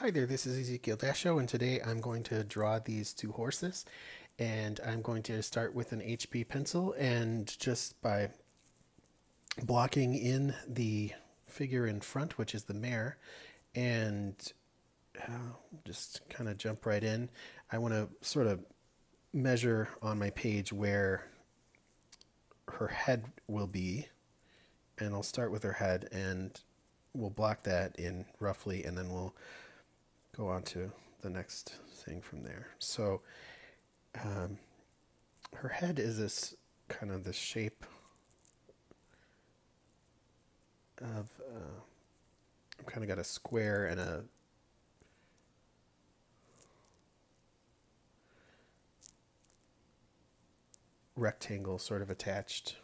Hi there, this is Ezekiel Dasho, and today I'm going to draw these two horses. And I'm going to start with an HB pencil, and just by blocking in the figure in front, which is the mare, and uh, just kind of jump right in. I want to sort of measure on my page where her head will be, and I'll start with her head, and we'll block that in roughly, and then we'll go on to the next thing from there. So um, her head is this kind of the shape of uh, I've kind of got a square and a rectangle sort of attached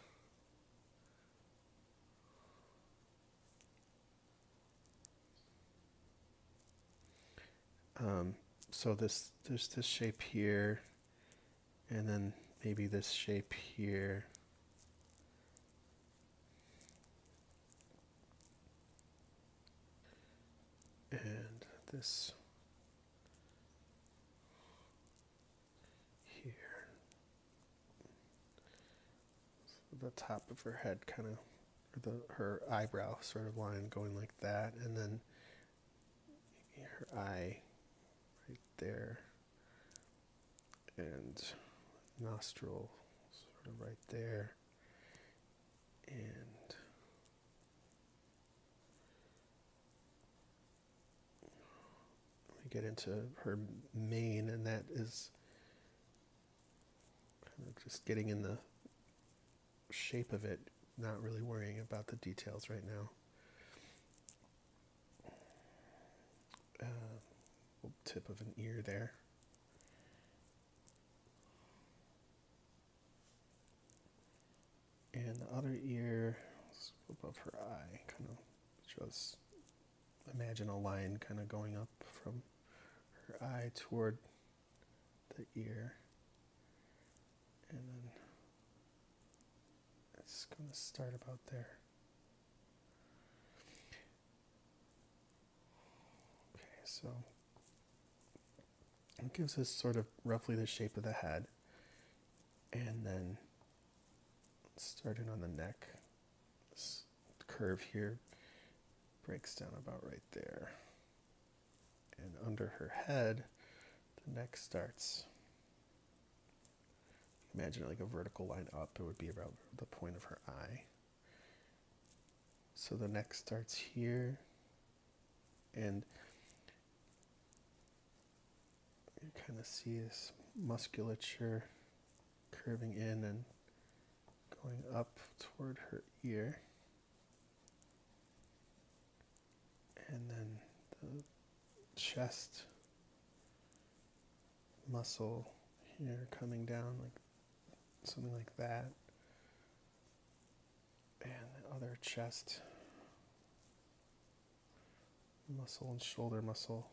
Um, so this there's this shape here, and then maybe this shape here. And this here. So the top of her head kind of, the her eyebrow sort of line going like that, and then her eye there, and nostril sort of right there, and we get into her mane, and that is kind of just getting in the shape of it, not really worrying about the details right now. Uh, tip of an ear there. And the other ear above her eye, kind of just imagine a line kind of going up from her eye toward the ear. And then it's going to start about there. Okay, so it gives us sort of roughly the shape of the head. And then starting on the neck, this curve here breaks down about right there. And under her head, the neck starts. Imagine like a vertical line up, it would be about the point of her eye. So the neck starts here, and you kind of see this musculature curving in and going up toward her ear. And then the chest muscle here coming down like something like that. And the other chest muscle and shoulder muscle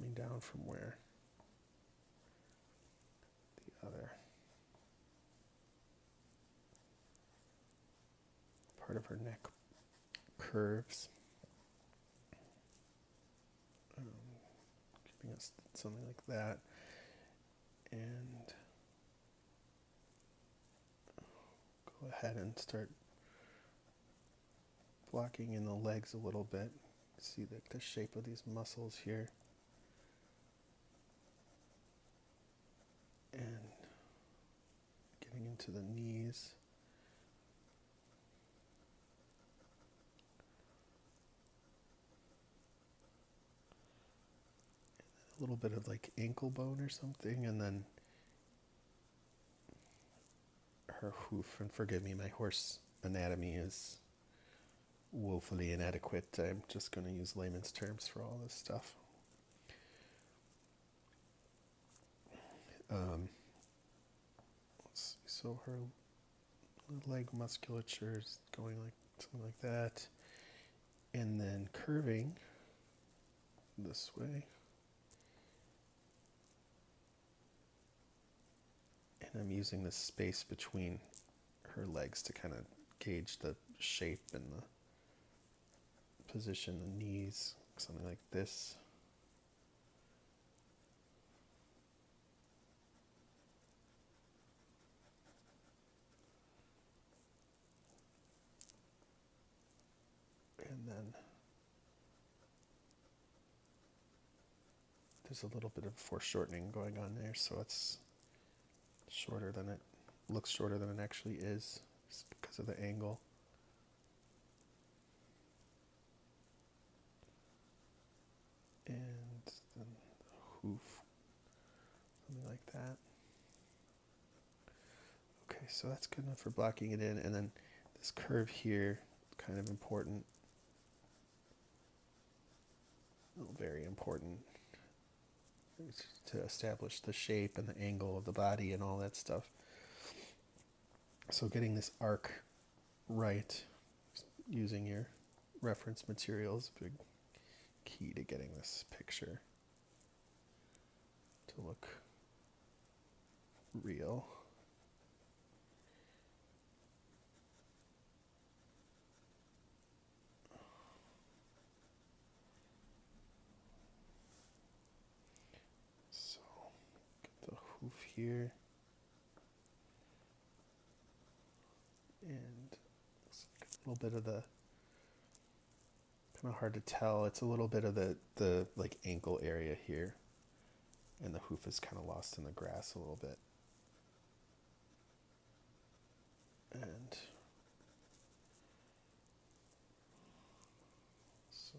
coming down from where the other part of her neck curves, um, us something like that, and go ahead and start blocking in the legs a little bit. See the, the shape of these muscles here. And getting into the knees. a little bit of like ankle bone or something, and then her hoof. And forgive me, my horse anatomy is woefully inadequate. I'm just going to use layman's terms for all this stuff. Um, let's see. So her leg musculature is going like something like that, and then curving this way. And I'm using the space between her legs to kind of gauge the shape and the position the knees, something like this. And then there's a little bit of foreshortening going on there, so it's shorter than it looks shorter than it actually is just because of the angle. And then the hoof, something like that. Okay, so that's good enough for blocking it in. And then this curve here, kind of important. very important to establish the shape and the angle of the body and all that stuff. So getting this arc right using your reference materials is a big key to getting this picture to look real. So get the hoof here. And a little bit of the kind of hard to tell. It's a little bit of the the like ankle area here, and the hoof is kind of lost in the grass a little bit. And so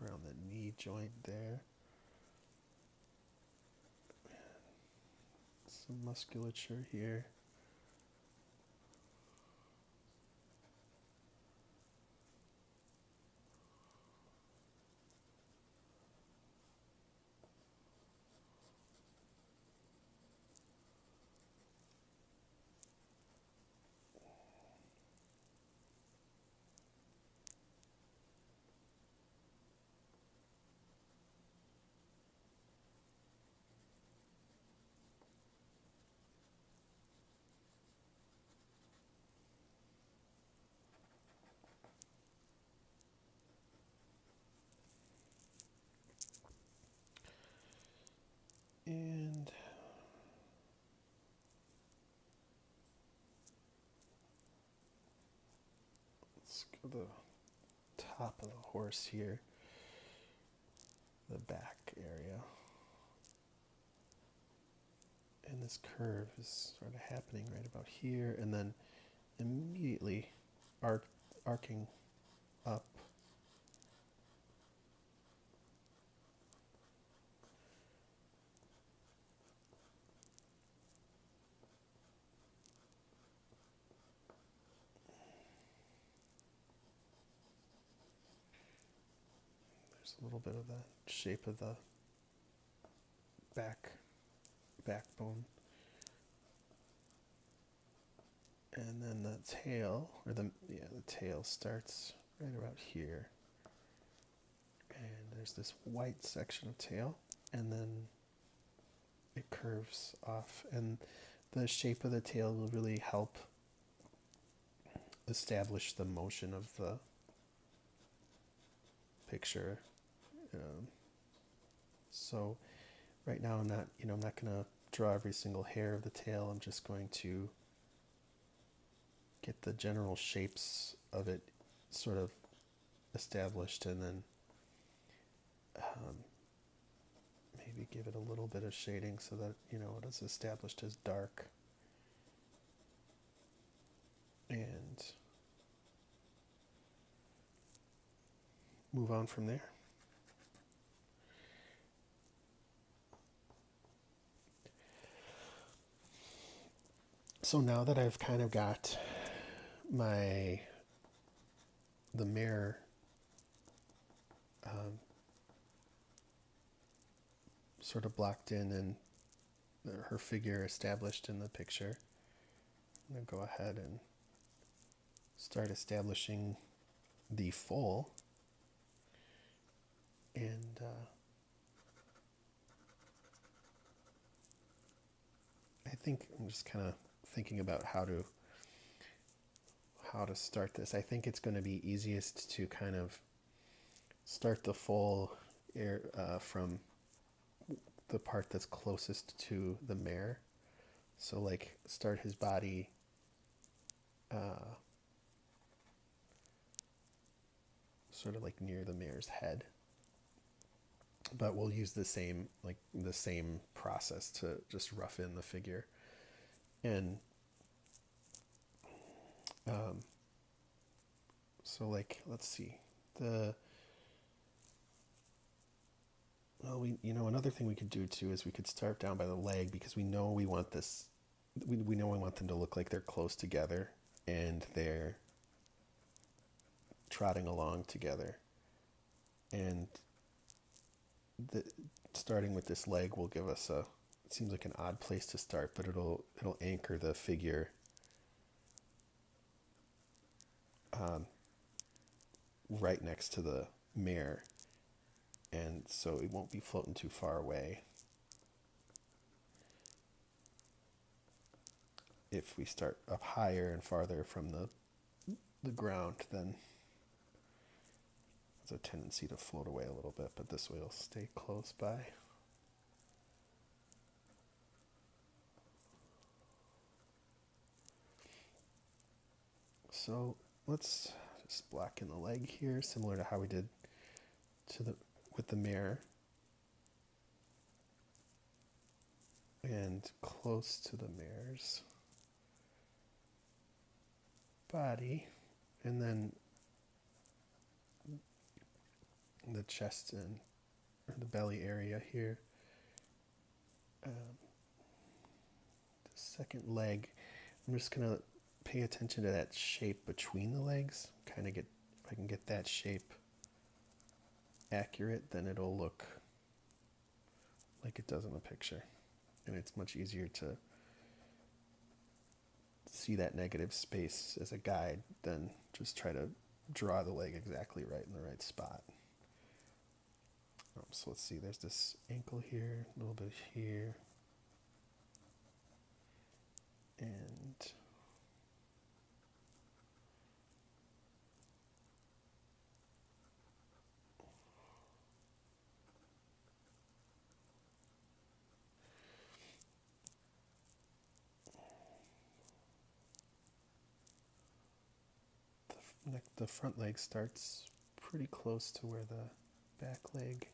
around the knee joint there. Some musculature here. And let's go the top of the horse here, the back area. And this curve is sort of happening right about here, and then immediately arc, arcing up There's a little bit of the shape of the back backbone. And then the tail, or the yeah, the tail starts right about here. And there's this white section of tail, and then it curves off. And the shape of the tail will really help establish the motion of the picture um, so right now I'm not, you know, I'm not going to draw every single hair of the tail. I'm just going to get the general shapes of it sort of established and then um, maybe give it a little bit of shading so that, you know, it is established as dark. And move on from there. So now that I've kind of got my the mare um, sort of blocked in and her figure established in the picture, I'm going to go ahead and start establishing the foal and uh, I think I'm just kind of thinking about how to how to start this. I think it's going to be easiest to kind of start the full air uh, from the part that's closest to the mare. So, like, start his body uh, sort of like near the mare's head. But we'll use the same, like, the same process to just rough in the figure. And um, so, like, let's see. The well, we you know another thing we could do too is we could start down by the leg because we know we want this. We we know we want them to look like they're close together and they're trotting along together, and the starting with this leg will give us a. Seems like an odd place to start, but it'll it'll anchor the figure um, right next to the mare, and so it won't be floating too far away. If we start up higher and farther from the the ground, then there's a tendency to float away a little bit, but this way it'll stay close by. So let's just blacken the leg here, similar to how we did to the with the mare. And close to the mare's body. And then the chest and or the belly area here. Um, the second leg, I'm just gonna pay attention to that shape between the legs. Kind of get, if I can get that shape accurate, then it'll look like it does in the picture. And it's much easier to see that negative space as a guide than just try to draw the leg exactly right in the right spot. Um, so let's see, there's this ankle here, a little bit here, and neck, the front leg starts pretty close to where the back leg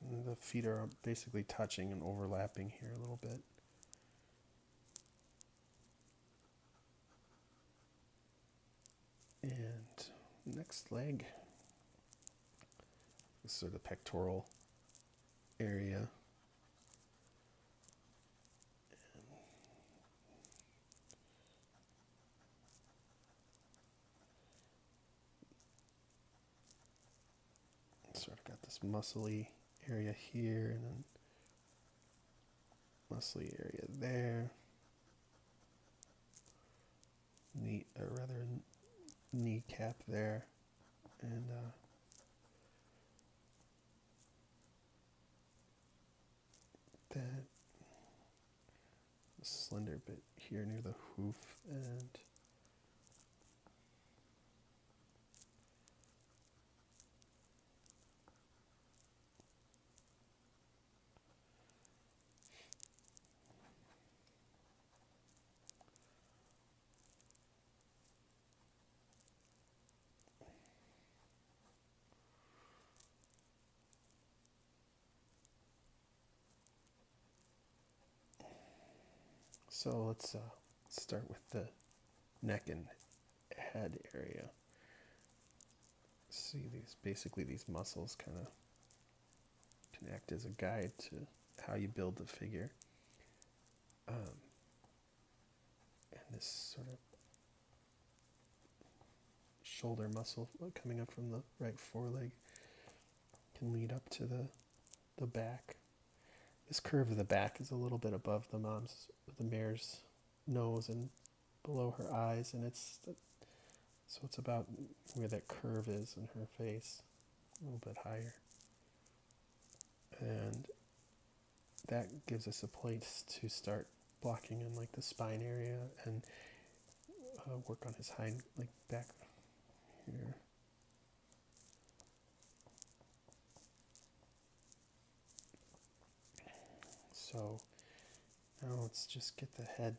And the feet are basically touching and overlapping here a little bit. And next leg, this is sort of pectoral area. Sort of got this muscly area here and then muscly area there. Knee, or rather, kneecap there, and uh, that slender bit here near the hoof and So let's uh, start with the neck and head area. See these basically these muscles kind of can act as a guide to how you build the figure. Um, and this sort of shoulder muscle coming up from the right foreleg can lead up to the the back. This curve of the back is a little bit above the mom's, the mare's nose and below her eyes, and it's so it's about where that curve is in her face, a little bit higher, and that gives us a place to start blocking in like the spine area and uh, work on his hind like back here. So now let's just get the head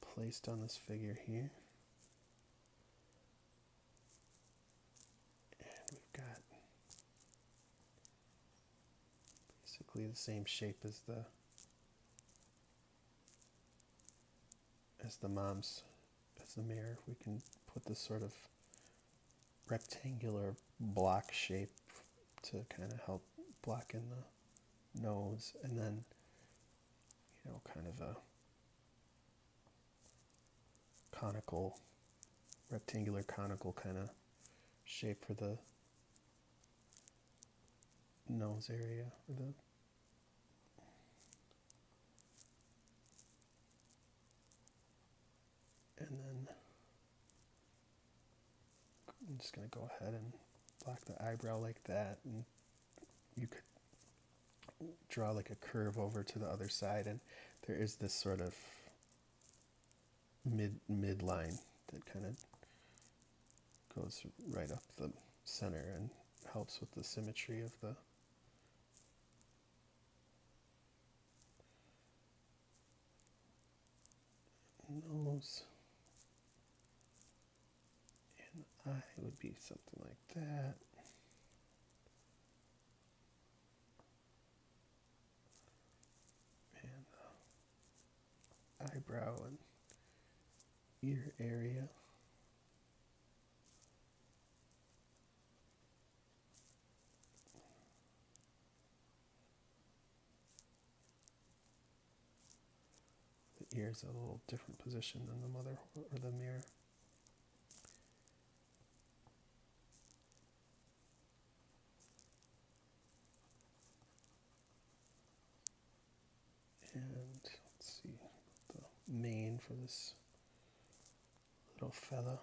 placed on this figure here. And we've got basically the same shape as the as the mom's as the mare. We can put this sort of rectangular block shape to kind of help block in the nose and then know kind of a conical rectangular conical kind of shape for the nose area or the and then I'm just to go ahead and block the eyebrow like that and you could draw like a curve over to the other side and there is this sort of mid midline that kind of goes right up the center and helps with the symmetry of the nose. And eye would be something like that eyebrow and ear area. The ear's a little different position than the mother or the mare. And mane for this little fella.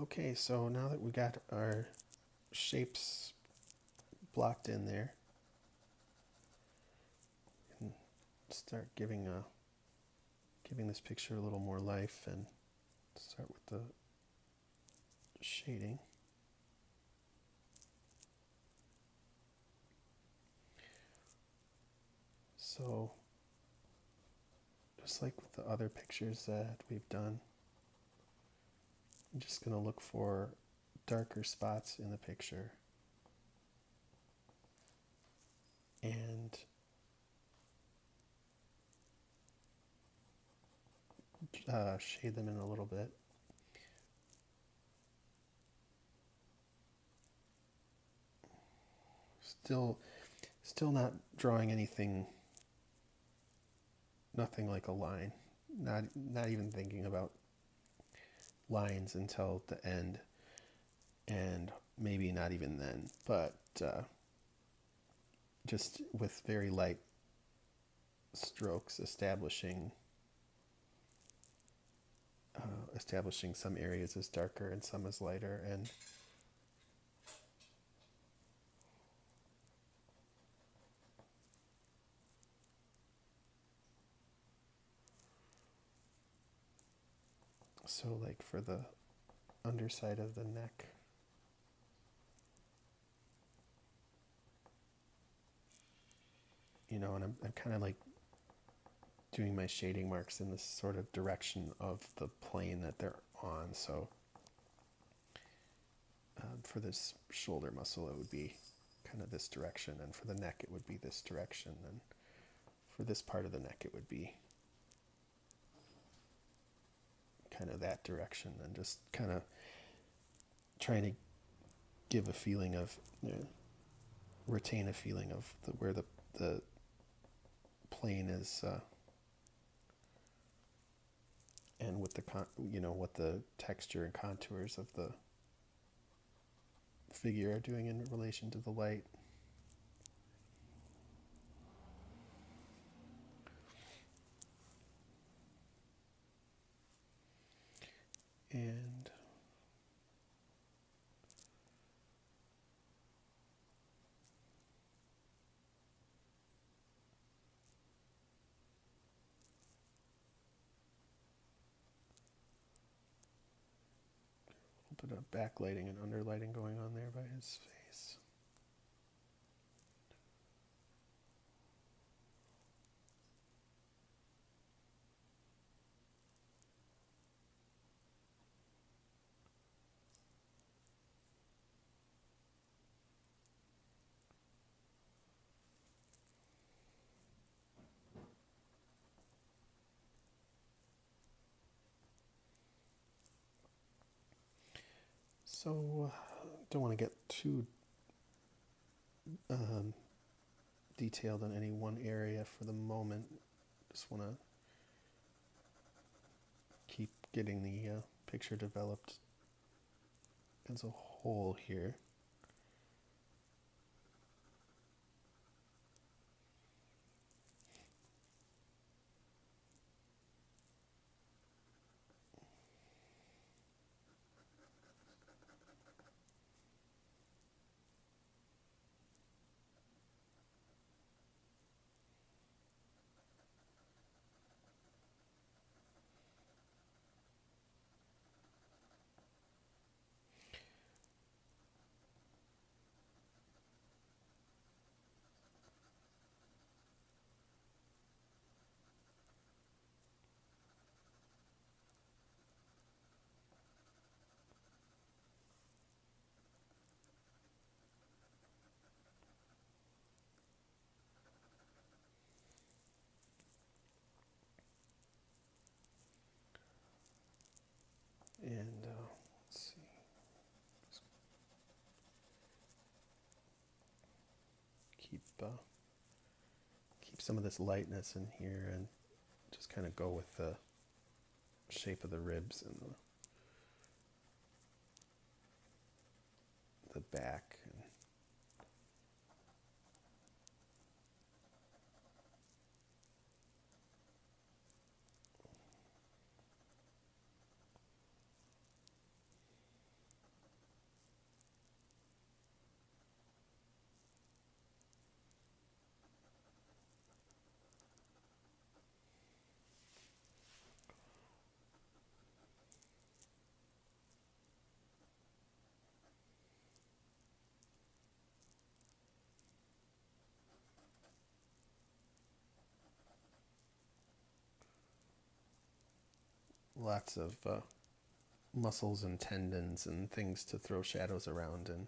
Okay, so now that we got our shapes blocked in there, start giving a giving this picture a little more life and start with the shading. So just like with the other pictures that we've done, I'm just going to look for darker spots in the picture and uh, shade them in a little bit. Still, still not drawing anything, nothing like a line. Not, not even thinking about lines until the end, and maybe not even then, but uh, just with very light strokes establishing uh, establishing some areas as darker and some as lighter and so like for the underside of the neck you know, and I'm, I'm kind of like doing my shading marks in this sort of direction of the plane that they're on. So um, for this shoulder muscle, it would be kind of this direction, and for the neck, it would be this direction, and for this part of the neck, it would be kind of that direction, and just kind of trying to give a feeling of you know, retain a feeling of the, where the the plane is uh, and with the con- you know what the texture and contours of the figure are doing in relation to the light backlighting and underlighting going on there by his face. So, uh, don't want to get too um, detailed on any one area for the moment. Just want to keep getting the uh, picture developed as a whole here. And uh, let's see. Keep uh, keep some of this lightness in here, and just kind of go with the shape of the ribs and the the back. And lots of uh, muscles and tendons and things to throw shadows around and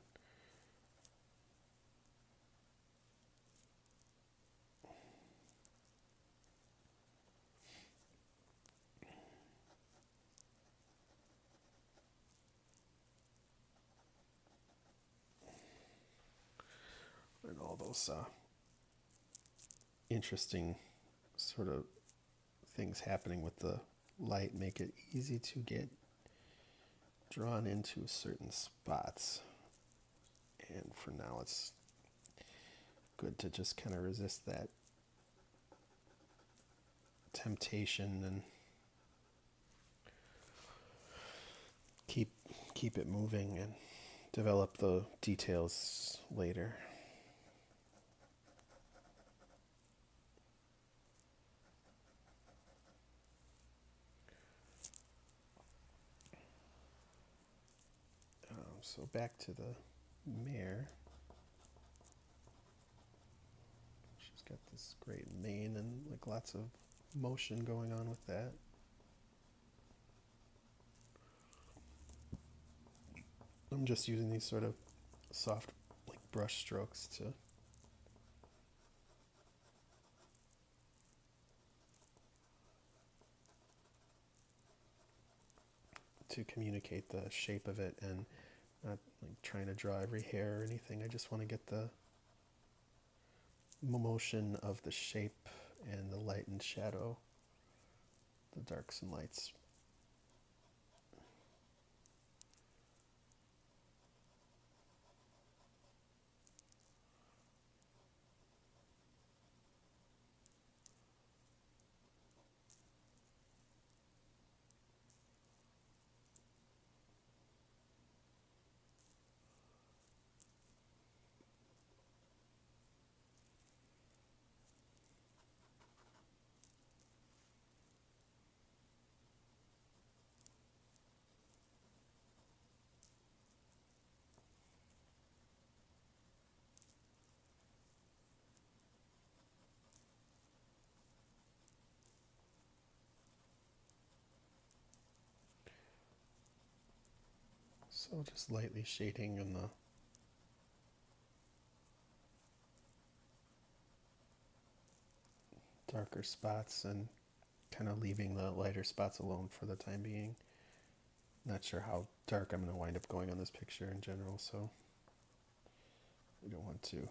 and all those uh, interesting sort of things happening with the light make it easy to get drawn into certain spots. And for now, it's good to just kind of resist that temptation and keep keep it moving and develop the details later. so back to the mare. She's got this great mane and like lots of motion going on with that. I'm just using these sort of soft like brush strokes to to communicate the shape of it and not like trying to draw every hair or anything. I just want to get the motion of the shape and the light and shadow, the darks and lights So just lightly shading in the darker spots and kind of leaving the lighter spots alone for the time being. Not sure how dark I'm going to wind up going on this picture in general, so I don't want to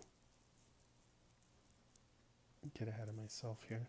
get ahead of myself here.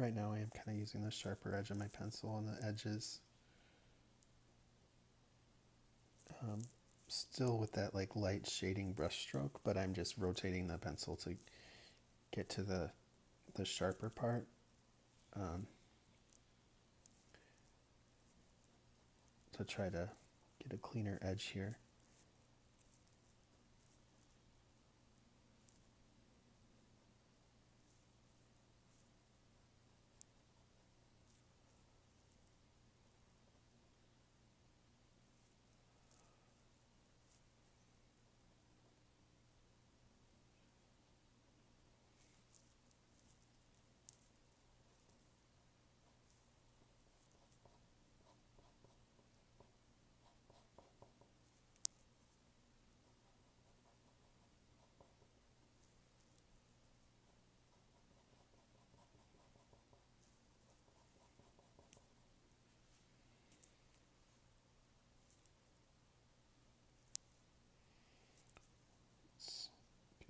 Right now I am kind of using the sharper edge of my pencil on the edges. Um, still with that like light shading brush stroke, but I'm just rotating the pencil to get to the the sharper part. Um, to try to get a cleaner edge here.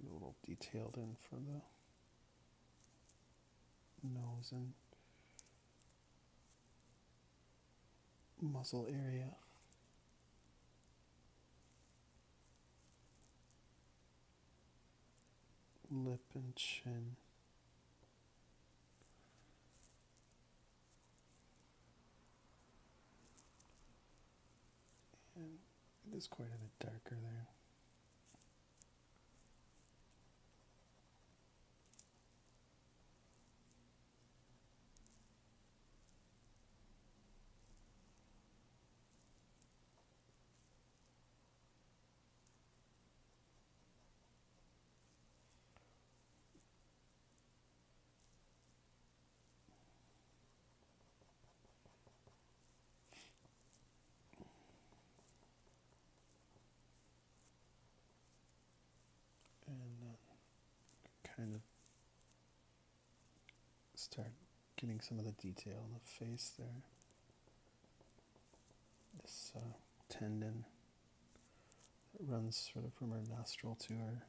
get a little detailed in for the nose and muzzle area. Lip and chin. And it is quite a bit darker there. Start getting some of the detail in the face there. This uh, tendon that runs sort of from her nostril to her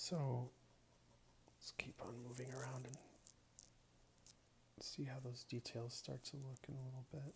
So let's keep on moving around and see how those details start to look in a little bit.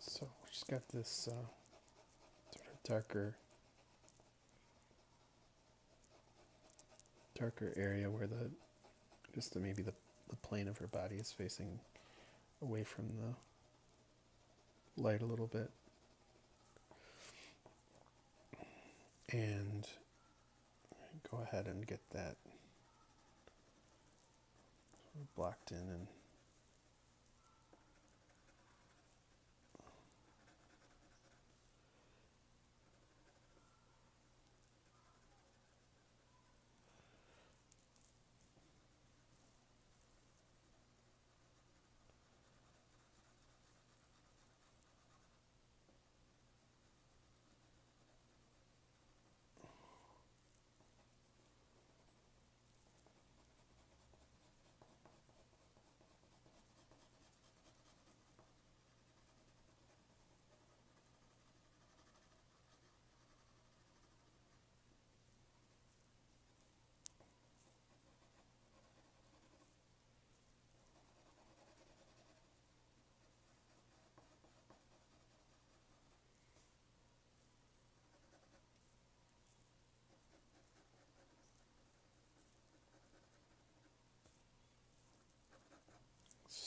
So she's got this uh, of darker, darker area where the just the, maybe the, the plane of her body is facing away from the light a little bit. And go ahead and get that blocked in and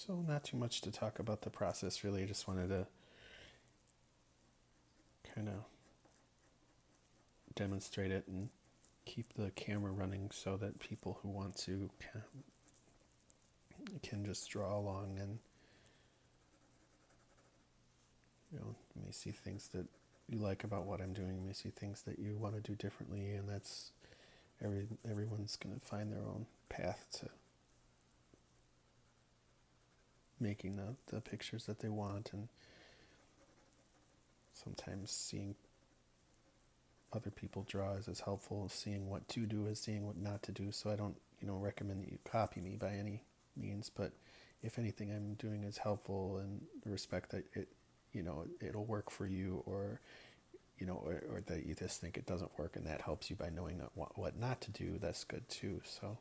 So, not too much to talk about the process, really. I just wanted to kind of demonstrate it and keep the camera running so that people who want to can, can just draw along and you know you may see things that you like about what I'm doing you may see things that you want to do differently and that's every everyone's going to find their own path to making the, the pictures that they want and sometimes seeing other people draw is as helpful as seeing what to do as seeing what not to do. So i don't you know recommend that you copy me by any means but if anything i'm doing is helpful and respect that it you know it'll work for you or you know or, or that you just think it doesn't work and that helps you by knowing what, what not to do that's good too. So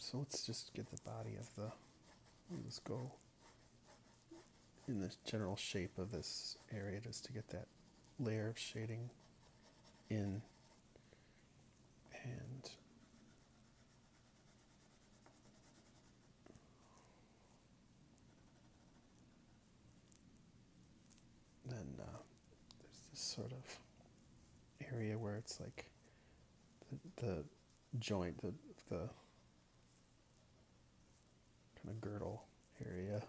so let's just get the body of the, we'll just go in the general shape of this area just to get that layer of shading in. And then uh, there's this sort of area where it's like the, the joint, the, the of girdle area.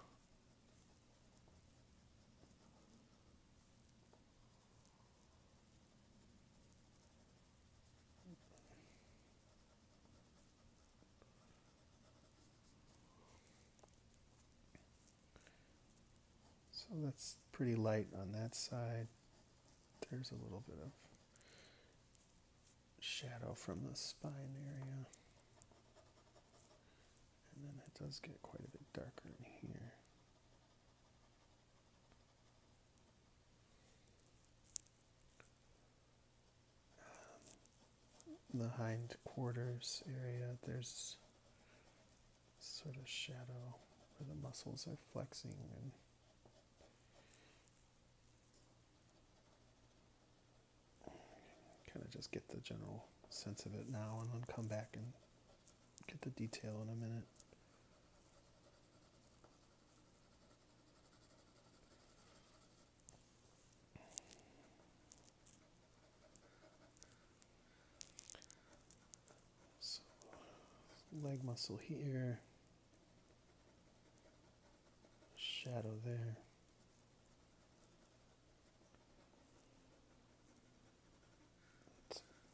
So that's pretty light on that side. There's a little bit of shadow from the spine area. And then it does get quite a bit darker in here. Um, the hind quarters area, there's sort of shadow where the muscles are flexing and kind of just get the general sense of it now and then come back and get the detail in a minute. Leg muscle here, shadow there.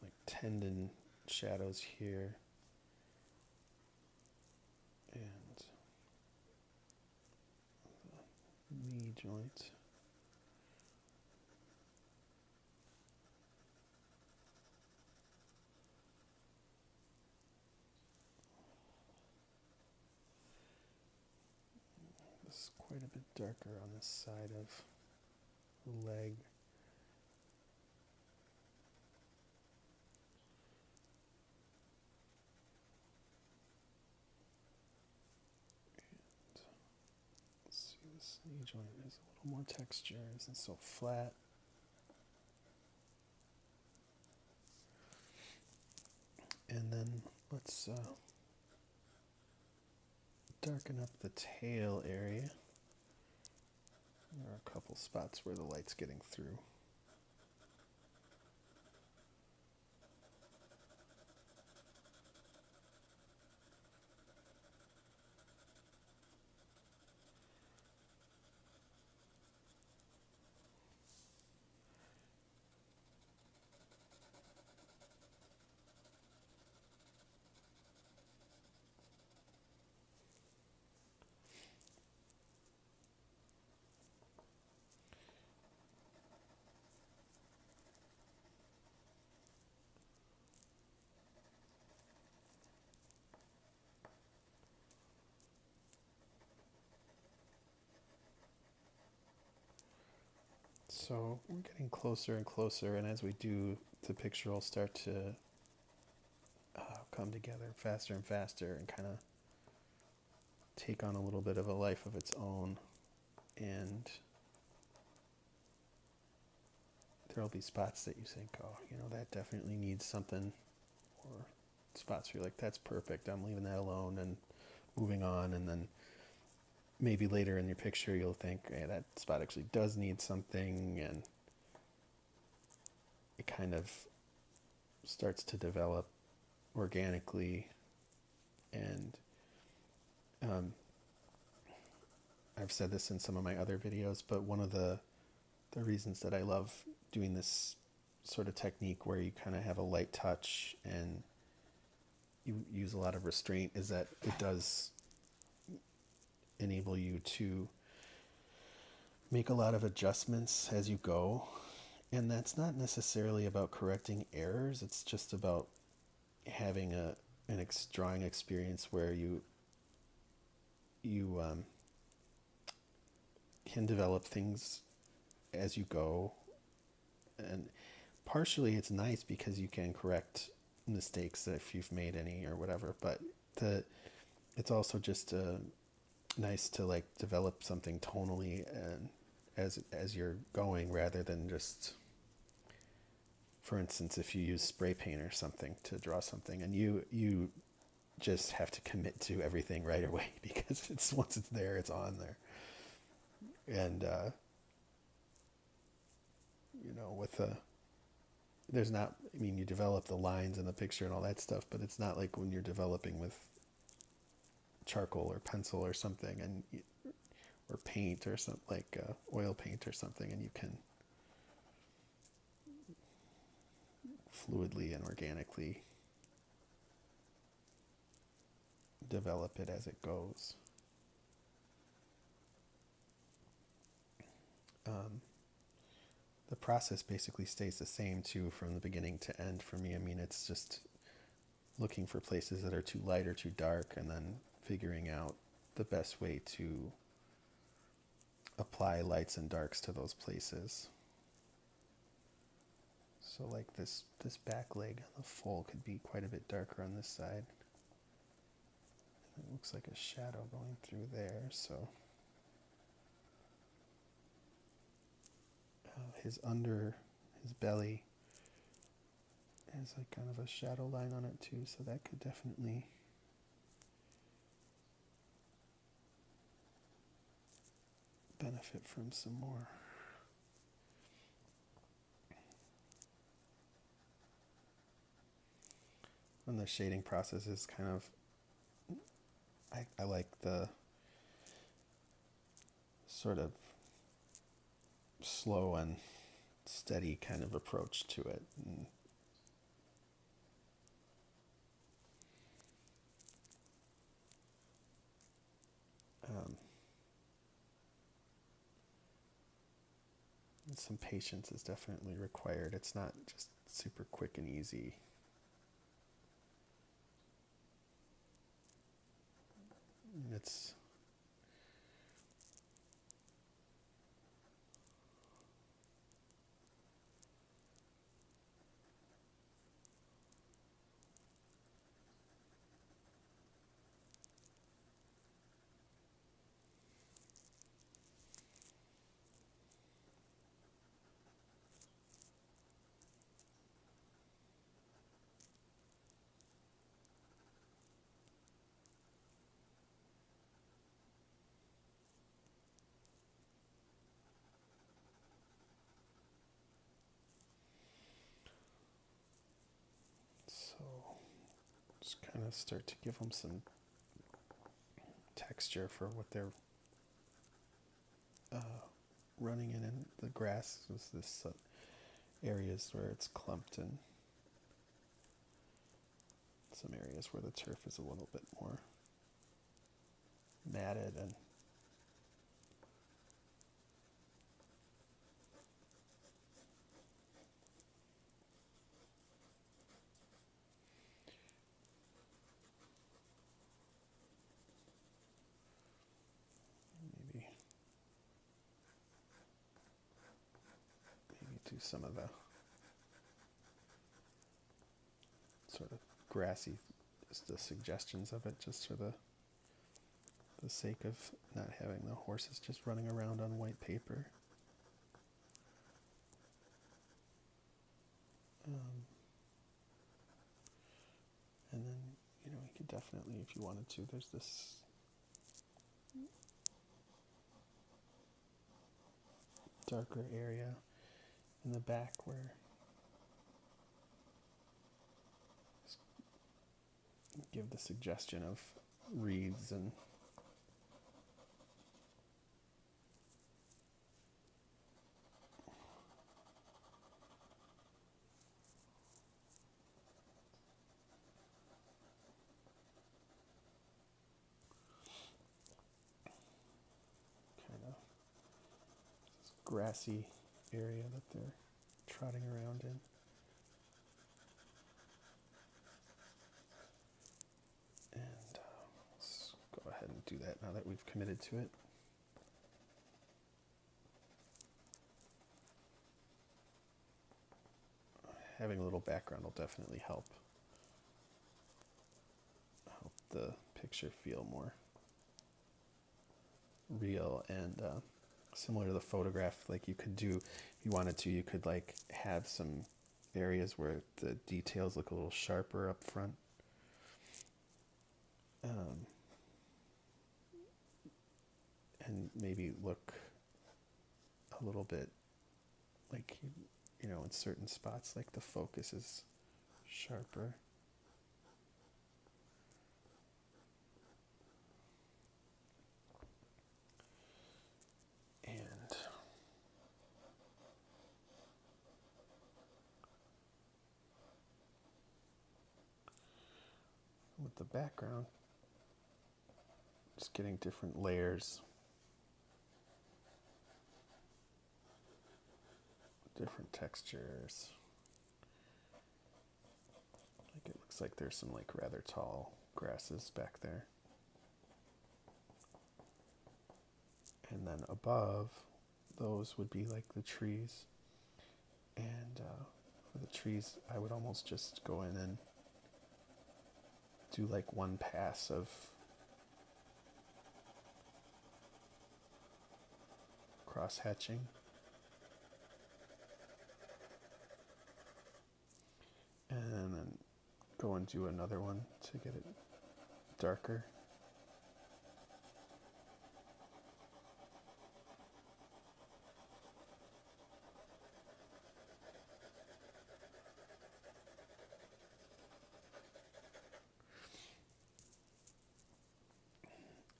Like tendon shadows here and knee joint. This is quite a bit darker on this side of the leg. this knee joint has a little more texture, isn't so flat. And then let's uh, darken up the tail area. There are a couple spots where the light's getting through. So we're getting closer and closer, and as we do, the picture will start to uh, come together faster and faster and kind of take on a little bit of a life of its own. And there'll be spots that you think, oh, you know, that definitely needs something, or spots where you're like, that's perfect, I'm leaving that alone and moving on, and then maybe later in your picture you'll think, hey, that spot actually does need something, and it kind of starts to develop organically. And um, I've said this in some of my other videos, but one of the the reasons that I love doing this sort of technique where you kind of have a light touch and you use a lot of restraint is that it does enable you to make a lot of adjustments as you go. And that's not necessarily about correcting errors, it's just about having a an ex- drawing experience where you you um, can develop things as you go and partially it's nice because you can correct mistakes if you've made any or whatever but the it's also just uh, nice to like develop something tonally and as as you're going rather than just for instance if you use spray paint or something to draw something and you you just have to commit to everything right away because it's once it's there it's on there. And uh, you know with a there's not i mean you develop the lines in the picture and all that stuff but it's not like when you're developing with charcoal or pencil or something and or paint or something like uh, oil paint or something and you can fluidly and organically develop it as it goes um, the process basically stays the same too from the beginning to end for me. I mean, it's just looking for places that are too light or too dark and then figuring out the best way to apply lights and darks to those places. So like this this back leg on the foal could be quite a bit darker on this side. It looks like a shadow going through there, so uh, his under his belly has like kind of a shadow line on it too, so that could definitely benefit from some more. And the shading process is kind of, I, I like the sort of slow and steady kind of approach to it. And some patience is definitely required. It's not just super quick and easy. It's so just kind of start to give them some texture for what they're uh, running in. And the grass is this uh, areas where it's clumped and some areas where the turf is a little bit more matted and maybe maybe do some of the sort of grassy just the suggestions of it just for the the sake of not having the horses just running around on white paper. Um, and then, you know, you could definitely, if you wanted to, there's this darker area in the back where give the suggestion of reeds and kind of grassy area that they're trotting around in. And uh, let's go ahead and do that now that we've committed to it. Having a little background will definitely help help the picture feel more real and uh, similar to the photograph. Like you could do, if you wanted to, you could like have some areas where the details look a little sharper up front. Um, and maybe look a little bit like you know in certain spots like the focus is sharper background just getting different layers different textures. Like it looks like there's some like rather tall grasses back there. And then above those would be like the trees. And uh, for the trees, I would almost just go in and do like one pass of cross hatching. and then go and do another one to get it darker.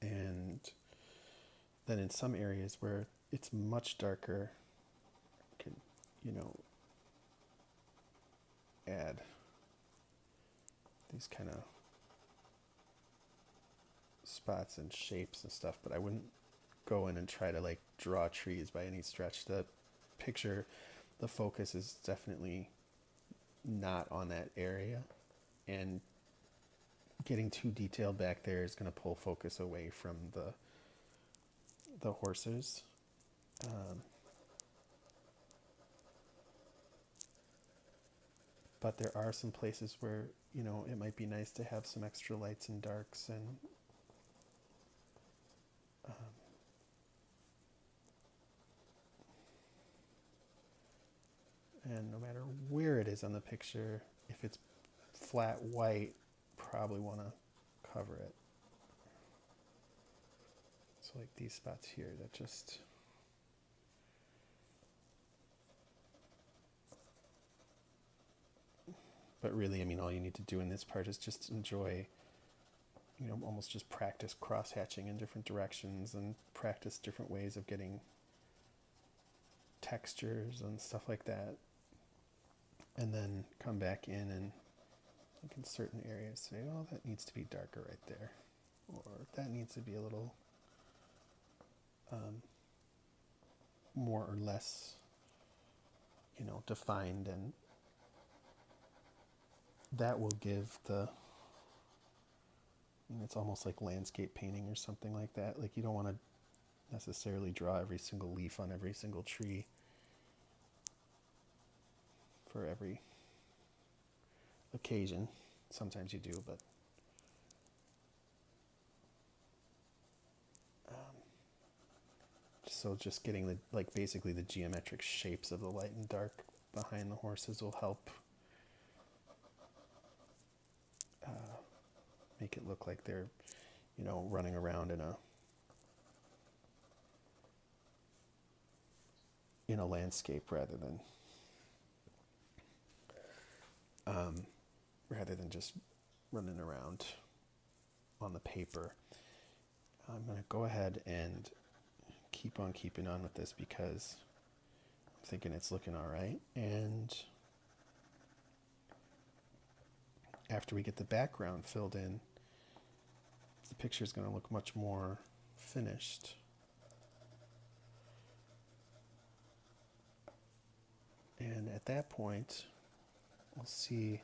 And then in some areas where it's much darker, can you know add these kind of spots and shapes and stuff, but I wouldn't go in and try to like draw trees by any stretch. The picture, the focus is definitely not on that area, and getting too detailed back there is going to pull focus away from the the horses. Um, but there are some places where you know it might be nice to have some extra lights and darks and um, and no matter where it is on the picture if it's flat white probably want to cover it so like these spots here that just but really, I mean, all you need to do in this part is just enjoy, you know, almost just practice cross hatching in different directions and practice different ways of getting textures and stuff like that. And then come back in and like in certain areas say, oh, that needs to be darker right there. Or that needs to be a little um, more or less, you know, defined and that will give the it's almost like landscape painting or something like that. Like you don't want to necessarily draw every single leaf on every single tree for every occasion. Sometimes you do but so just getting the like basically the geometric shapes of the light and dark behind the horses will help make it look like they're, you know, running around in a in a landscape rather than um, rather than just running around on the paper. I'm going to go ahead and keep on keeping on with this because I'm thinking it's looking all right. And after we get the background filled in, the picture is going to look much more finished. And at that point, we'll see,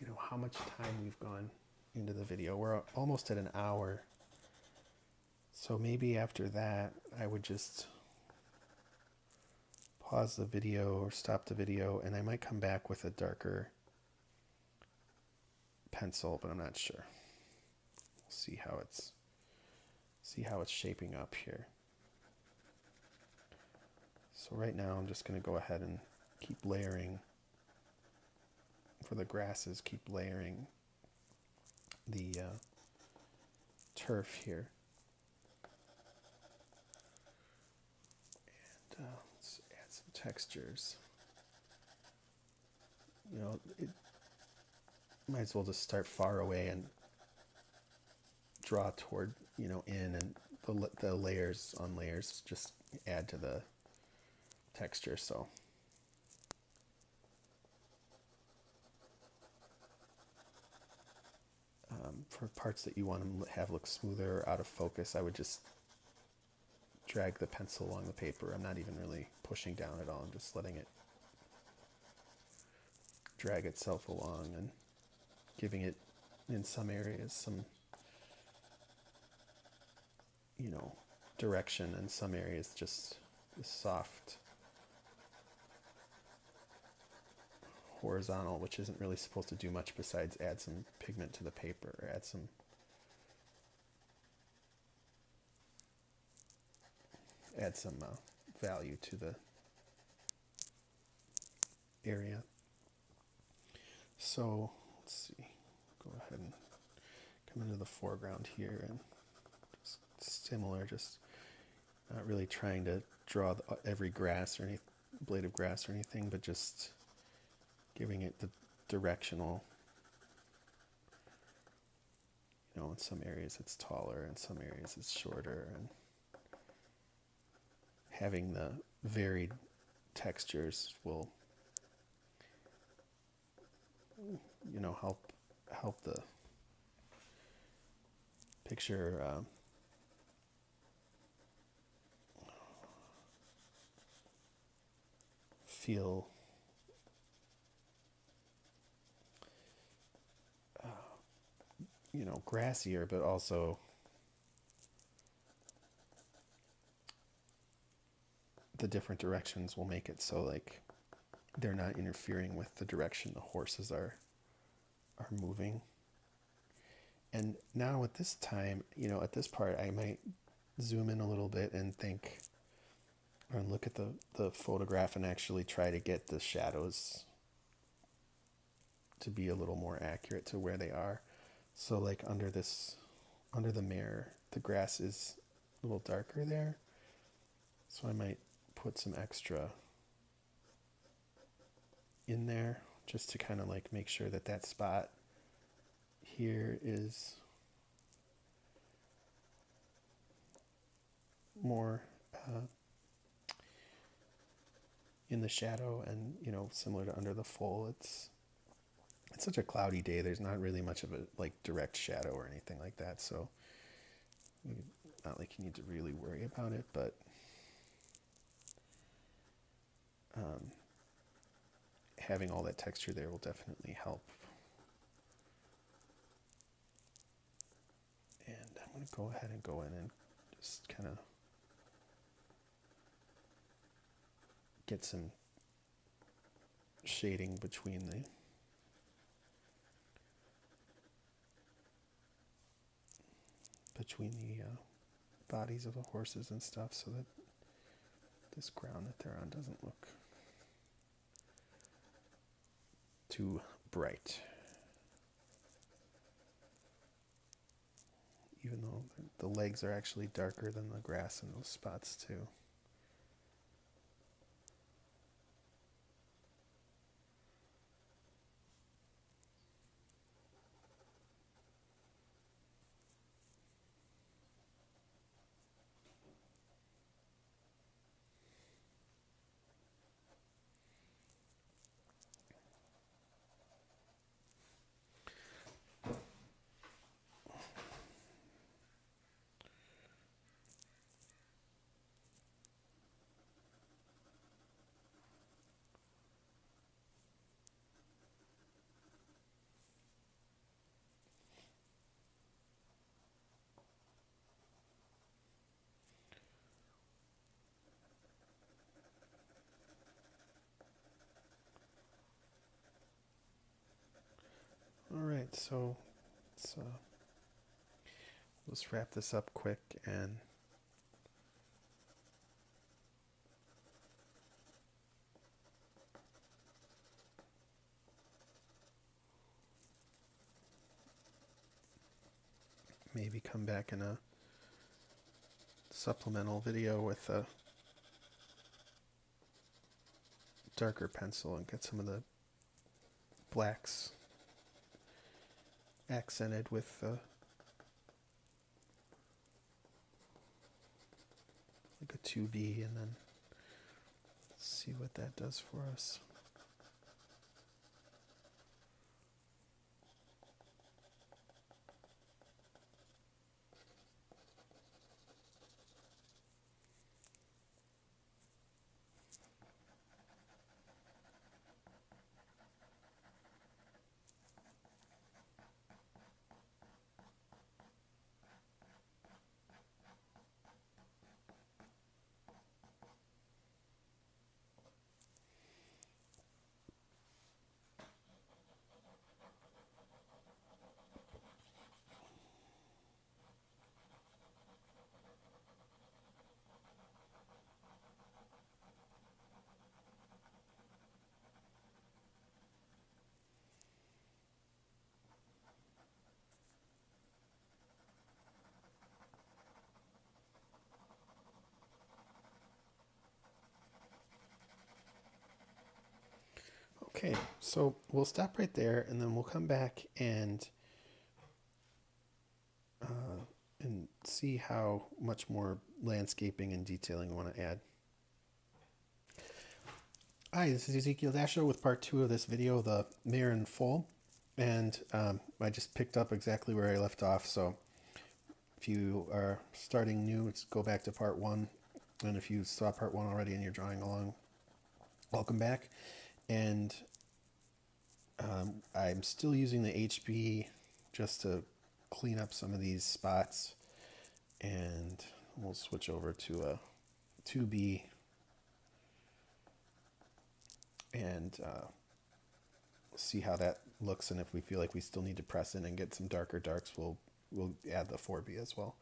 you know, how much time we've gone into the video. We're almost at an hour. So maybe after that, I would just pause the video or stop the video and I might come back with a darker pencil, but I'm not sure. We'll see how it's see how it's shaping up here. So right now I'm just going to go ahead and keep layering for the grasses, keep layering the uh, turf here. Uh, let's add some textures. You know, it might as well just start far away and draw toward, you know, in and the, the layers on layers just add to the texture. So um, for parts that you want to have look smoother or out of focus, I would just drag the pencil along the paper. I'm not even really pushing down at all. I'm just letting it drag itself along and giving it in some areas some you know direction and some areas just soft horizontal which isn't really supposed to do much besides add some pigment to the paper or add some add some uh, value to the area so let's see, go ahead and come into the foreground here and just similar, just not really trying to draw the, every grass or any blade of grass or anything, but just giving it the directional. You know, in some areas it's taller, in some areas it's shorter, and having the varied textures will you know help help the picture uh, feel uh, you know grassier but also the different directions will make it so like they're not interfering with the direction the horses are are moving. And now at this time, you know, at this part, I might zoom in a little bit and think, or look at the, the photograph and actually try to get the shadows to be a little more accurate to where they are. So like under this, under the mare, the grass is a little darker there. So I might put some extra in there just to kind of like make sure that that spot here is more uh, in the shadow and you know similar to under the foal it's it's such a cloudy day. There's not really much of a like direct shadow or anything like that. So not like you need to really worry about it but um, having all that texture there will definitely help. And I'm going to go ahead and go in and just kind of get some shading between the between the uh, bodies of the horses and stuff so that this ground that they're on doesn't look too bright. Even though the legs are actually darker than the grass in those spots too. Right, so let's, uh, let's wrap this up quick and maybe come back in a supplemental video with a darker pencil and get some of the blacks accented with uh, like a 2B and then see what that does for us. Okay, so we'll stop right there and then we'll come back and uh, and see how much more landscaping and detailing I want to add. Hi, this is Ezekiel Dasho with part two of this video, the Mare and Foal. And um, I just picked up exactly where I left off. So if you are starting new, let's go back to part one. And if you saw part one already and you're drawing along, welcome back and um, I'm still using the HB just to clean up some of these spots. And we'll switch over to a 2B and uh, see how that looks. And if we feel like we still need to press in and get some darker darks we'll we'll add the 4B as well.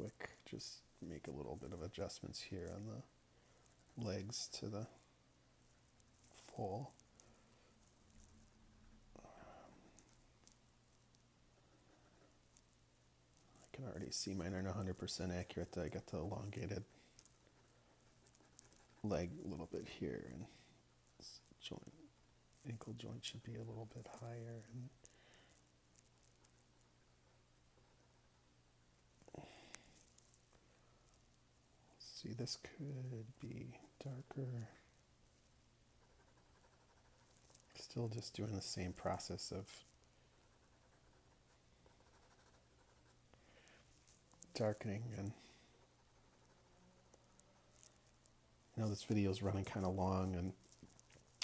quick, just make a little bit of adjustments here on the legs to the foal. I can already see mine aren't 100% accurate. I got the elongated leg a little bit here and joint ankle joint should be a little bit higher and see, this could be darker. Still just doing the same process of darkening and I know this video is running kind of long and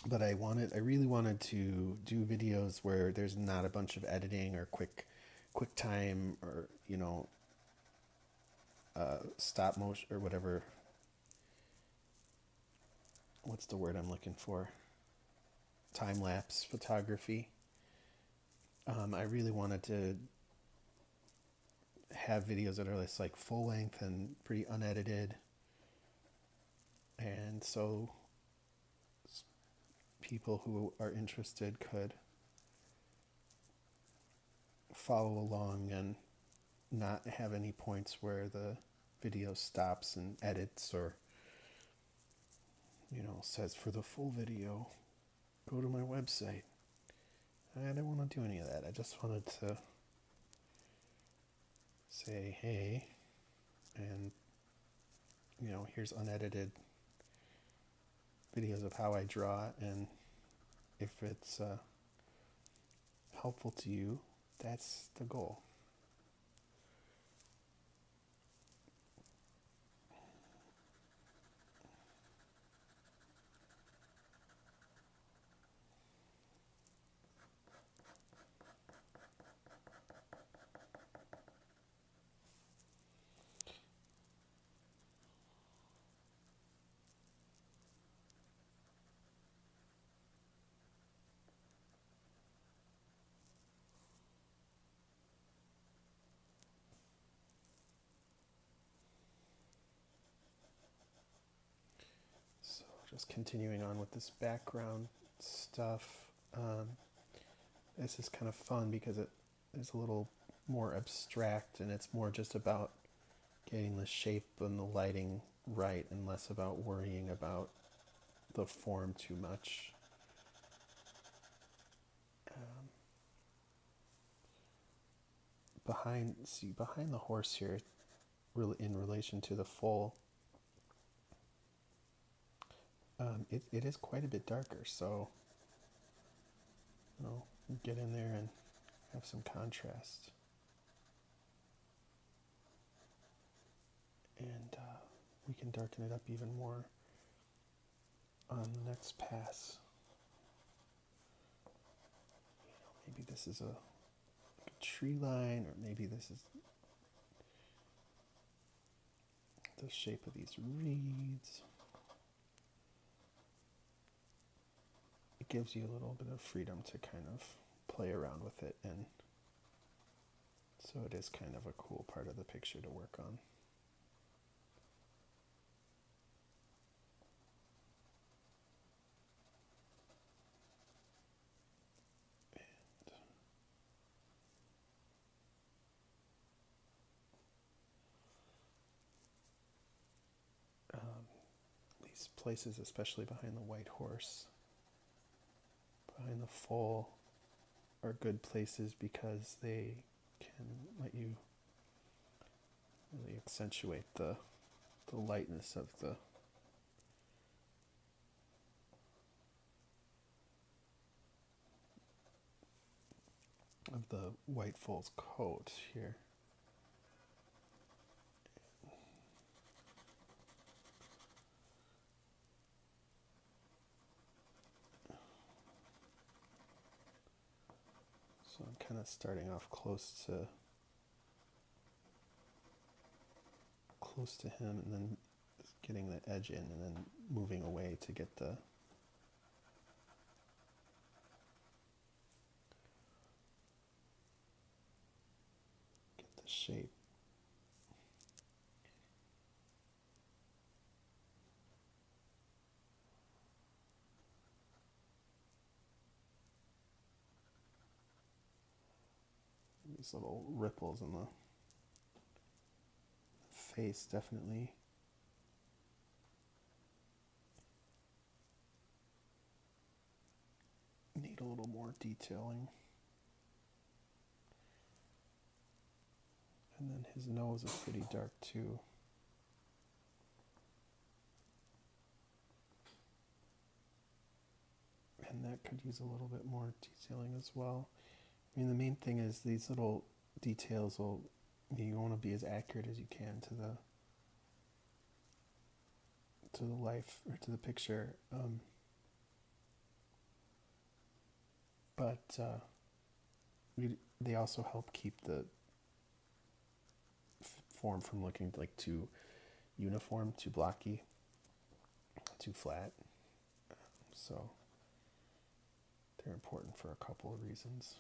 but I wanted I really wanted to do videos where there's not a bunch of editing or quick quick time or you know uh, stop motion or whatever. What's the word I'm looking for? Time lapse photography. Um, I really wanted to have videos that are just like full length and pretty unedited. And so people who are interested could follow along and not have any points where the video stops and edits or you know says for the full video go to my website. I don't want to do any of that. I just wanted to say hey and you know here's unedited videos of how i draw and if it's uh, helpful to you that's the goal just continuing on with this background stuff. Um, this is kind of fun because it is a little more abstract and it's more just about getting the shape and the lighting right and less about worrying about the form too much. Um, behind, see, behind the horse here, really in relation to the foal, um, it, it is quite a bit darker, so you know, get in there and have some contrast. And uh, we can darken it up even more on the next pass. You know, maybe this is a, a tree line, or maybe this is the shape of these reeds. It gives you a little bit of freedom to kind of play around with it and so it is kind of a cool part of the picture to work on. Um, these places, especially behind the white horse, behind the foal are good places because they can let you really accentuate the the lightness of the of the white foal's coat here. So I'm kind of starting off close to close to him and then getting the edge in and then moving away to get the get the shape. These little ripples in the face definitely need a little more detailing. And then his nose is pretty dark too. And that could use a little bit more detailing as well. I mean, the main thing is these little details will you want to be as accurate as you can to the to the life or to the picture. Um, but uh, we, they also help keep the form from looking like too uniform, too blocky, too flat. So they're important for a couple of reasons.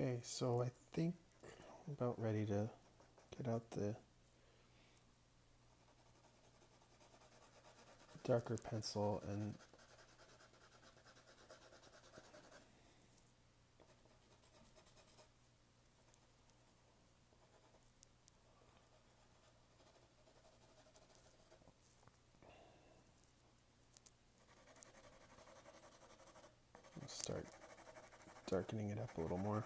Okay, so I think I'm about ready to get out the darker pencil and start darkening it up a little more.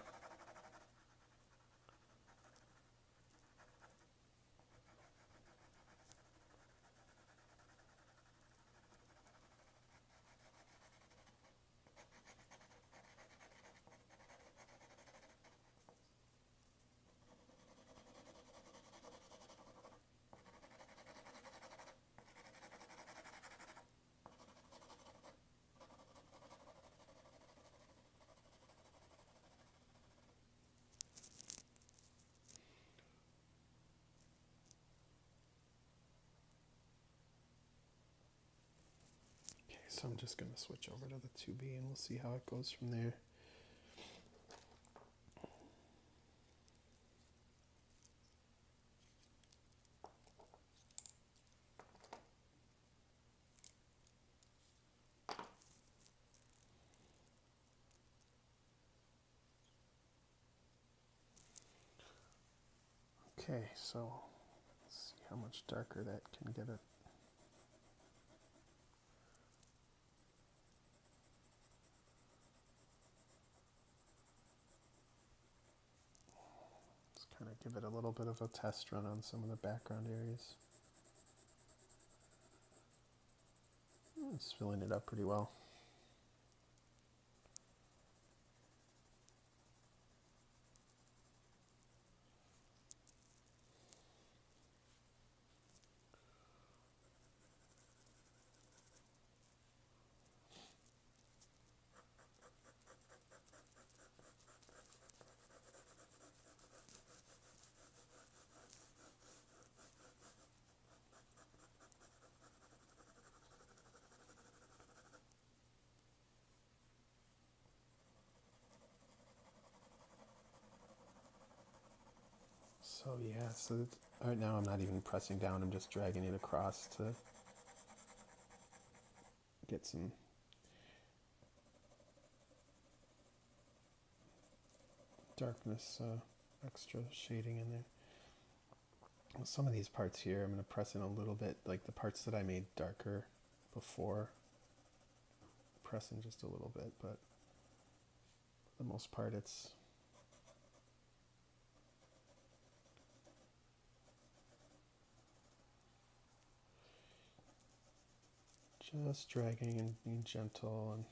So I'm just going to switch over to the 2B and we'll see how it goes from there. Okay, so let's see how much darker that can get it. Give it a little bit of a test run on some of the background areas. It's filling it up pretty well. So yeah, so right now I'm not even pressing down, I'm just dragging it across to get some darkness, uh, extra shading in there. Some of these parts here, I'm going to press in a little bit, like the parts that I made darker before, press in just a little bit, but for the most part it's Just dragging and being gentle and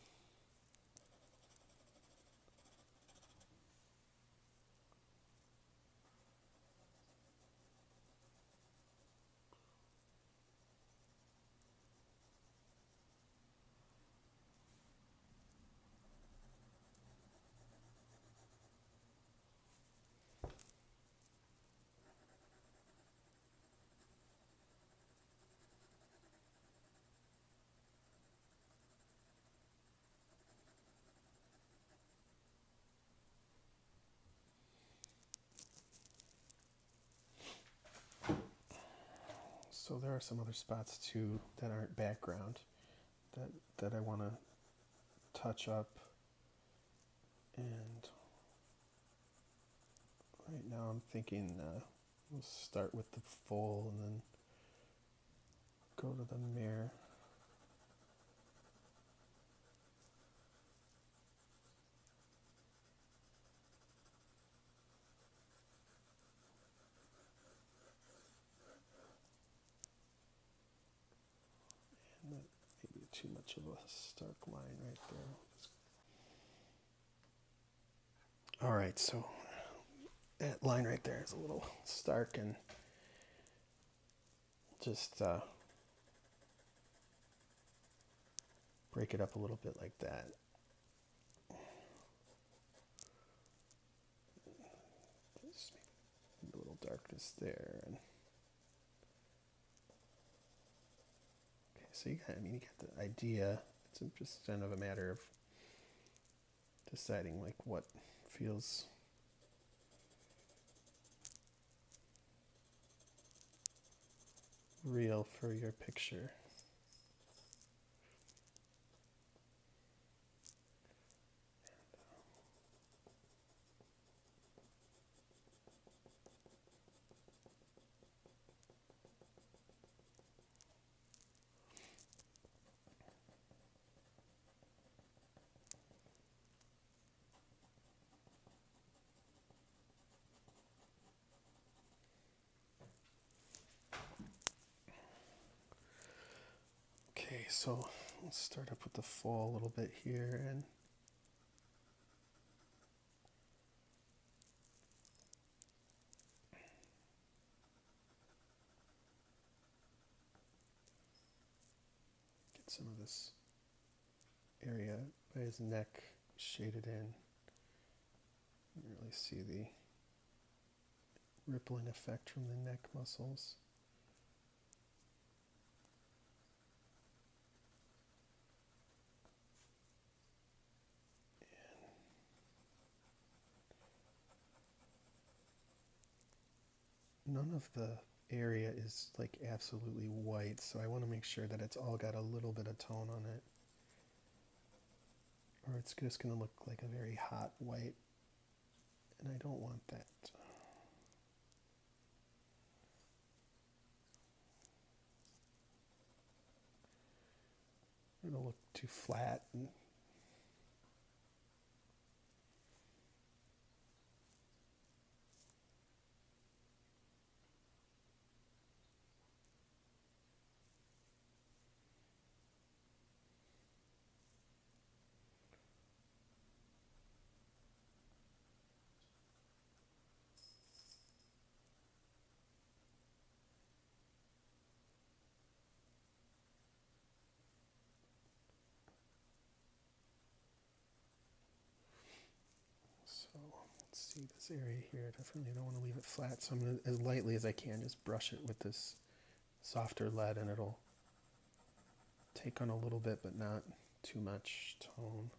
So there are some other spots too that aren't background that that I want to touch up and right now I'm thinking uh, we'll start with the foal and then go to the mare. maybe too much of a stark line right there. All right, so that line right there is a little stark and just uh, break it up a little bit like that. Just a little darkness there and so you got, I mean, you get the idea. It's just kind of a matter of deciding like what feels real for your picture. Okay, so let's start up with the foal a little bit here and get some of this area by his neck shaded in. You really see the rippling effect from the neck muscles. None of the area is like absolutely white, so I want to make sure that it's all got a little bit of tone on it. Or it's just going to look like a very hot white, and I don't want that. It'll look too flat and let's see this area here. Definitely don't want to leave it flat. So I'm going to, as lightly as I can, just brush it with this softer lead and it'll take on a little bit, but not too much tone.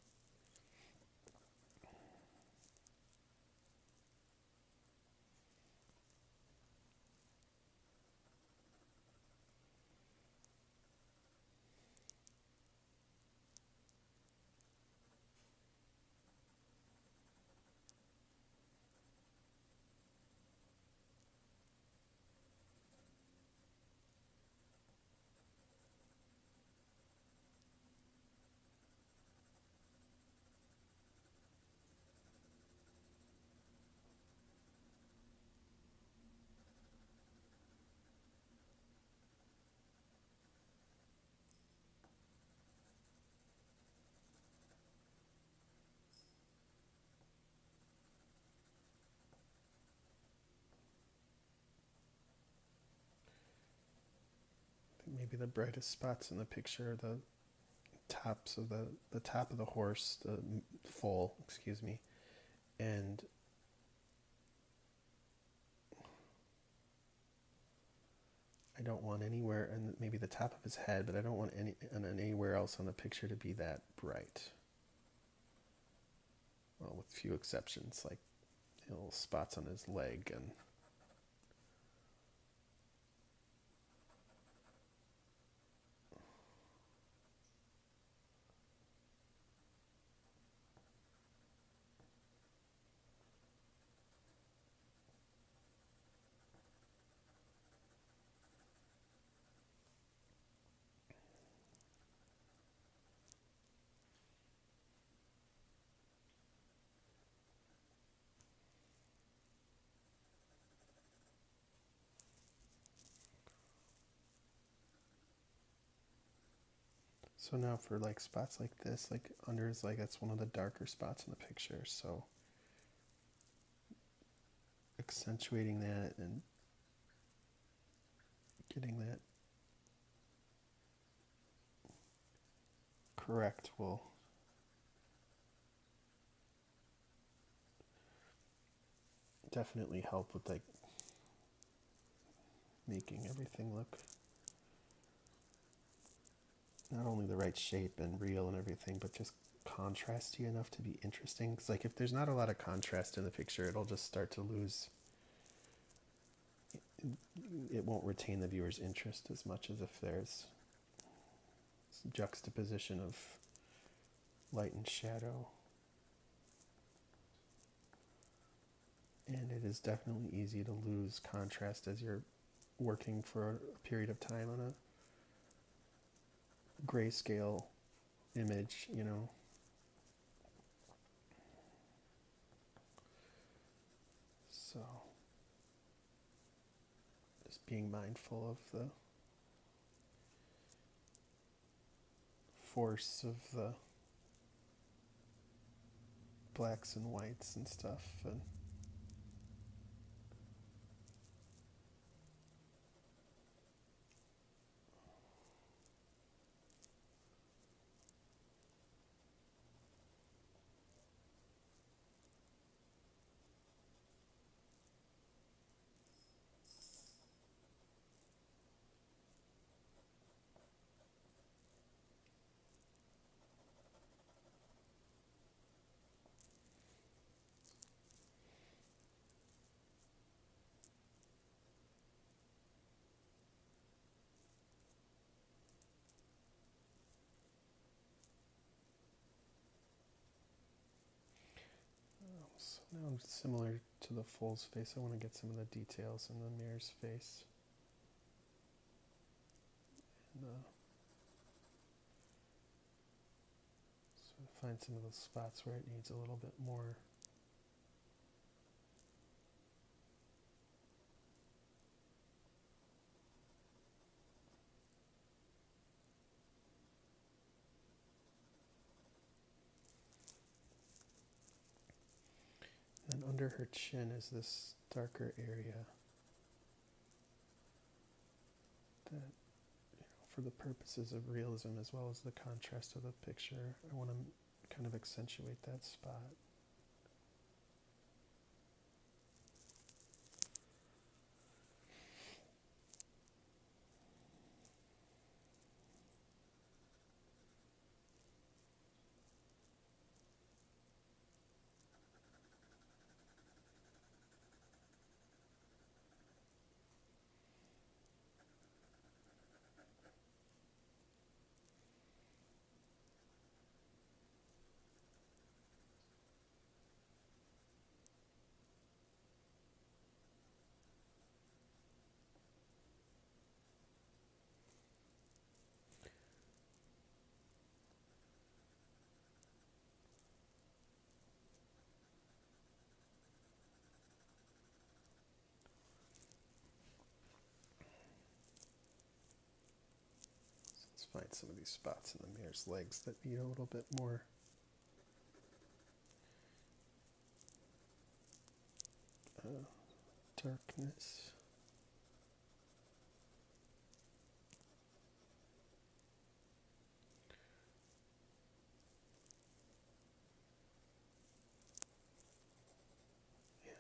Maybe the brightest spots in the picture are the tops of the the top of the horse, the foal, excuse me, and I don't want anywhere, and maybe the top of his head, but I don't want any and anywhere else on the picture to be that bright. Well, with few exceptions, like little spots on his leg and So now for like spots like this, like under his leg, that's one of the darker spots in the picture. So accentuating that and getting that correct will definitely help with like making everything look not only the right shape and real and everything, but just contrasty enough to be interesting. Because like if there's not a lot of contrast in the picture, it'll just start to lose. It won't retain the viewer's interest as much as if there's juxtaposition of light and shadow. And it is definitely easy to lose contrast as you're working for a period of time on a grayscale image, you know. So, just being mindful of the force of the blacks and whites and stuff and So now similar to the foal's face, I want to get some of the details in the mare's face. And, uh, of find some of those spots where it needs a little bit more And under her chin is this darker area that, you know, for the purposes of realism as well as the contrast of the picture, I want to kind of accentuate that spot. Let's find some of these spots in the mare's legs that need a little bit more uh, darkness.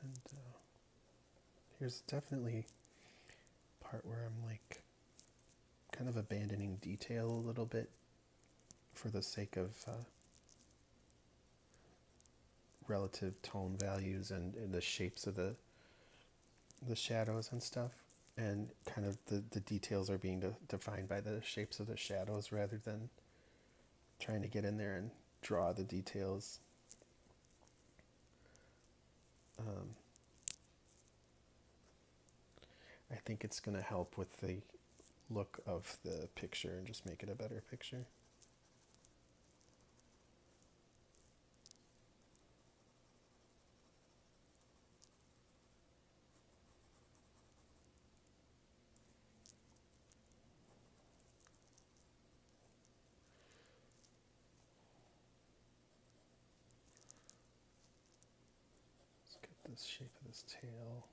And uh, here's definitely part where I'm like kind of abandoning detail a little bit for the sake of uh, relative tone values and, and, the shapes of the the shadows and stuff. And kind of the, the details are being de- defined by the shapes of the shadows rather than trying to get in there and draw the details. Um, I think it's going to help with the look of the picture and just make it a better picture. Let's get this shape of this tail.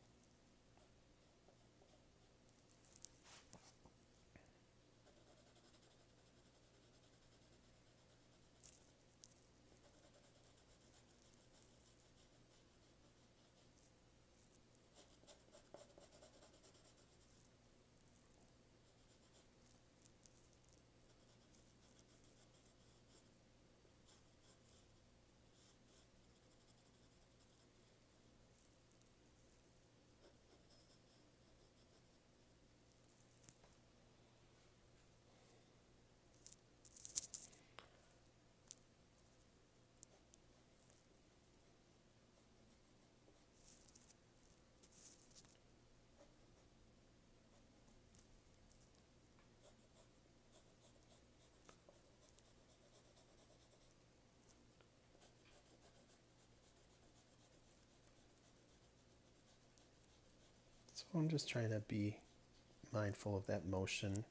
So I'm just trying to be mindful of that motion.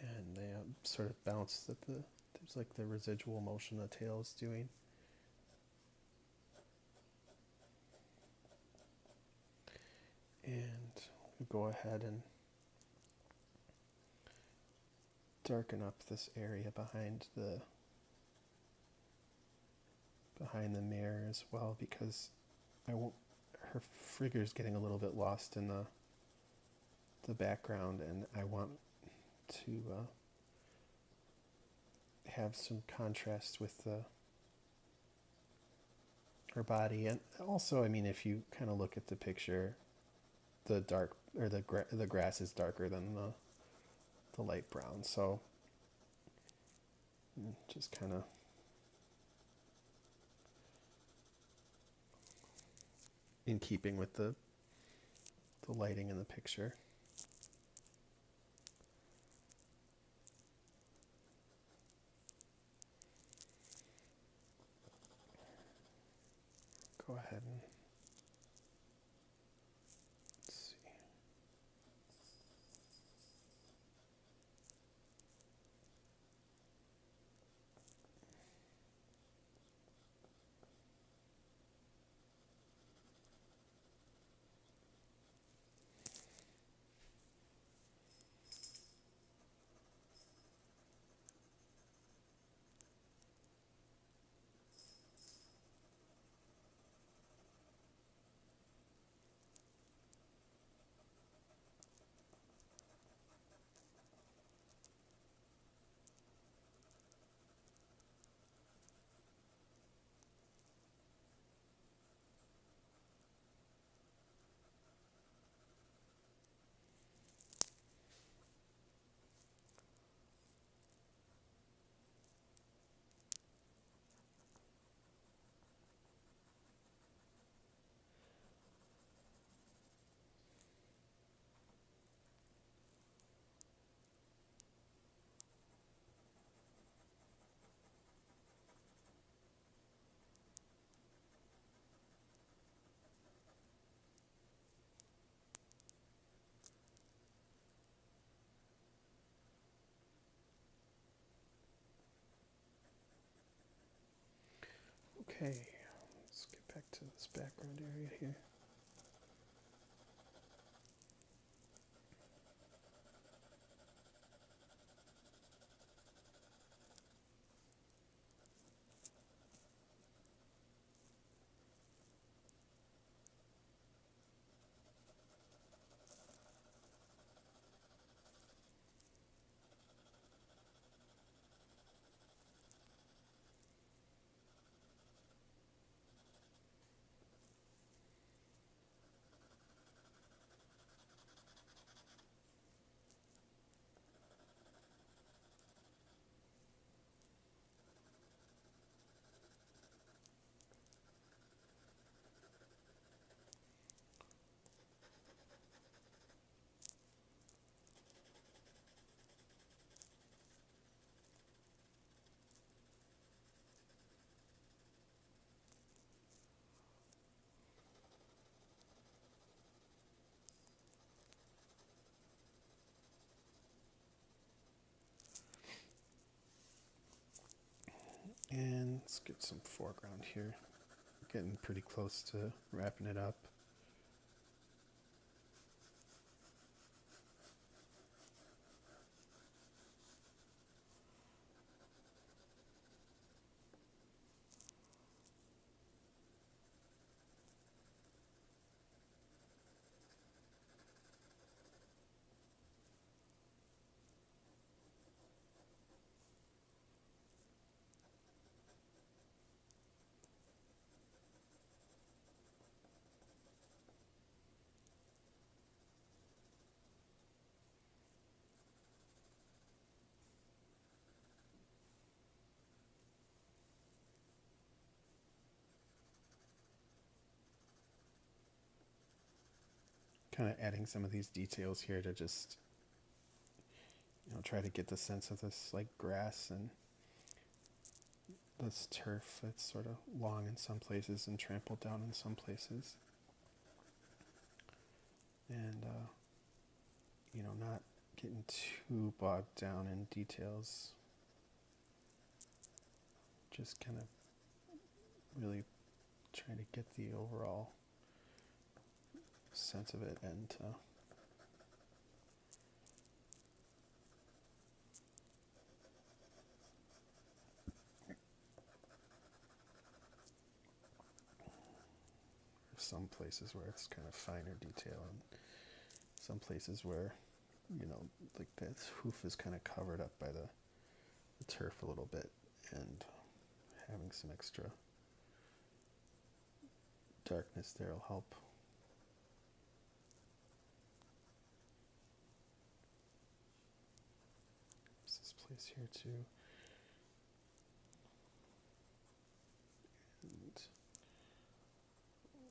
And they um, sort of bounce that the there's like the residual motion the tail is doing. And we'll go ahead and darken up this area behind the behind the mare as well because I won't, her figure is getting a little bit lost in the the background and I want to uh, have some contrast with the her body. And also I mean if you kind of look at the picture the dark or the gra- the grass is darker than the the light brown. So just kind of in keeping with the the lighting in the picture. Go ahead and let's see. Okay, let's get back to this background area here. And let's get some foreground here. Getting pretty close to wrapping it up. Kind of adding some of these details here to just you know try to get the sense of this like grass and this turf that's sort of long in some places and trampled down in some places. And uh, you know not getting too bogged down in details. Just kind of really trying to get the overall sense of it and uh, some places where it's kind of finer detail and some places where you know like this hoof is kind of covered up by the, the turf a little bit and having some extra darkness there will help place here too. And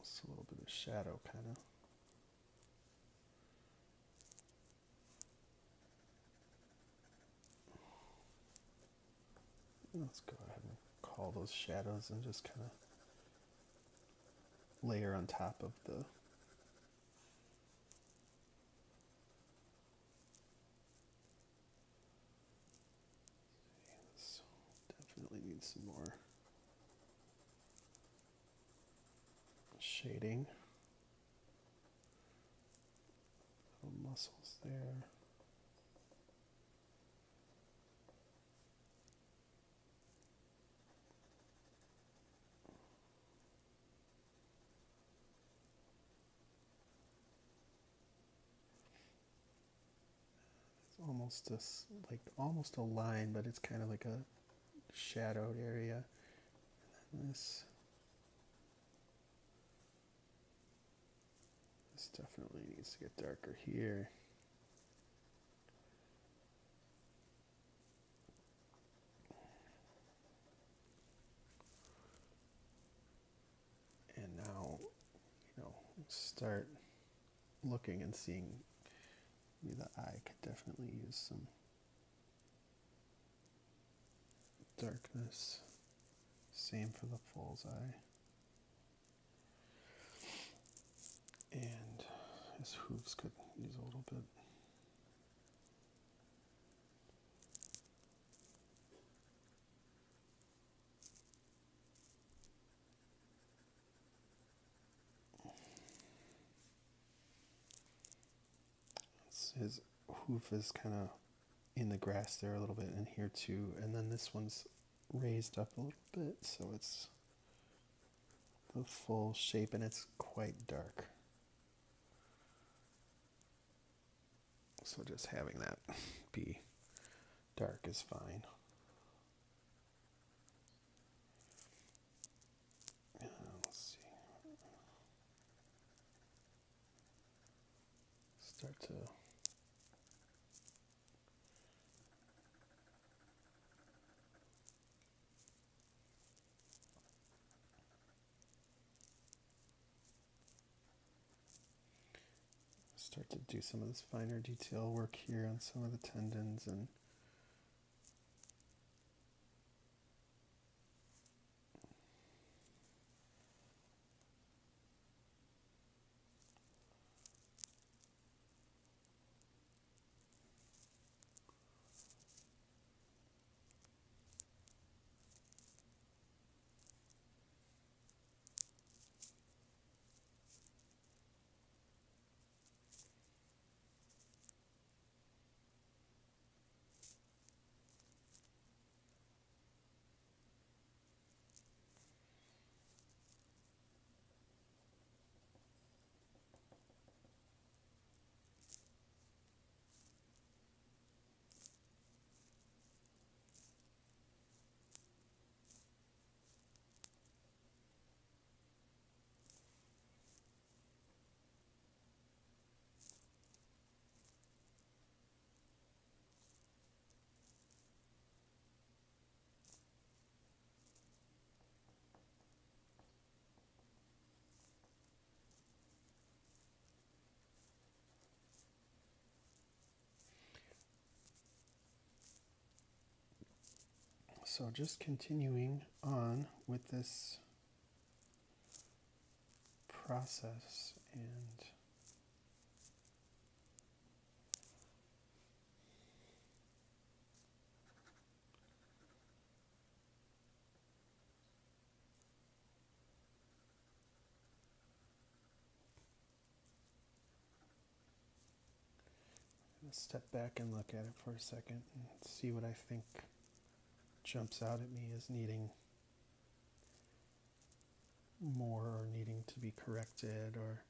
just a little bit of shadow, kind of. Let's go ahead and call those shadows and just kind of layer on top of the needs some more shading. Little muscles there. It's almost a, like almost a line, but it's kind of like a shadowed area. And this this definitely needs to get darker here. And now, you know, start looking and seeing maybe the eye could definitely use some darkness. Same for the foal's eye. And his hooves could use a little bit. His hoof is kind of in the grass there a little bit, and here too. And then this one's raised up a little bit, so it's the full shape, and it's quite dark. So just having that be dark is fine. Uh. Start to start to do some of this finer detail work here on some of the tendons and So just continuing on with this process and step back and look at it for a second and see what I think jumps out at me as needing more or needing to be corrected or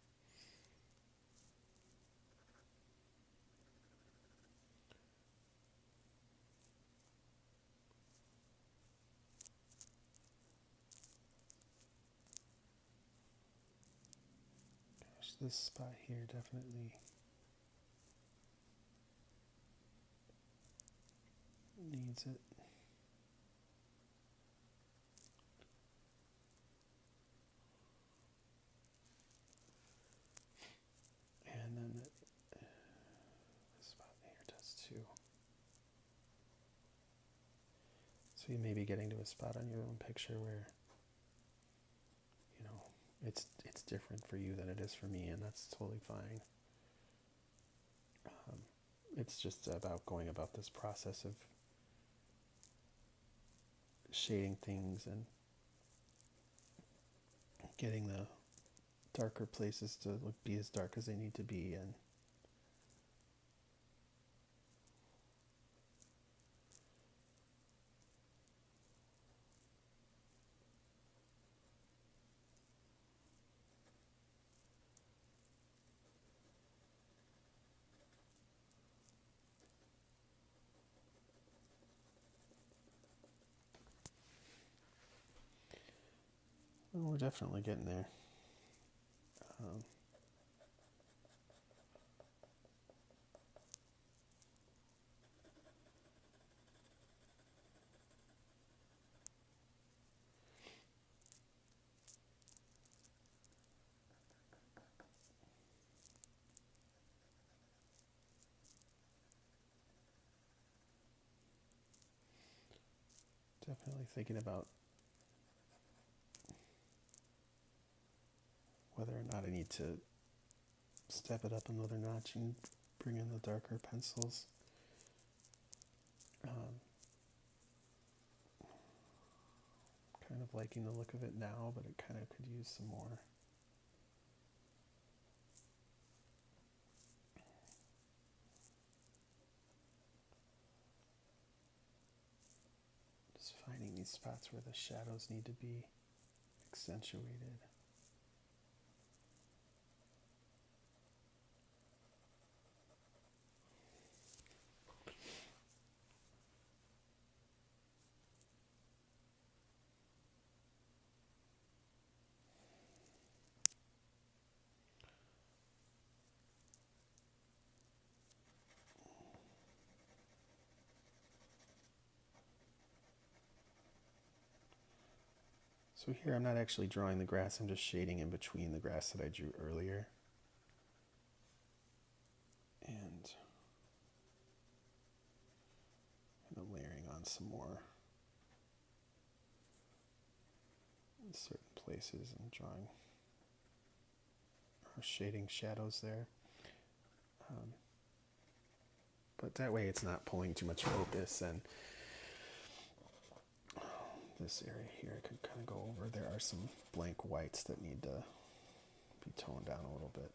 gosh this spot here definitely needs it So you may be getting to a spot on your own picture where you know it's it's different for you than it is for me, and that's totally fine. Um, it's just about going about this process of shading things and getting the darker places to look, be as dark as they need to be and definitely getting there. Um, definitely thinking about whether or not I need to step it up another notch and bring in the darker pencils. Um, kind of liking the look of it now, but it kind of could use some more. Just finding these spots where the shadows need to be accentuated. So here I'm not actually drawing the grass, I'm just shading in between the grass that I drew earlier. And kind of layering on some more in certain places and drawing or shading shadows there. Um, but that way it's not pulling too much focus and this area here I could kind of go over. There are some blank whites that need to be toned down a little bit.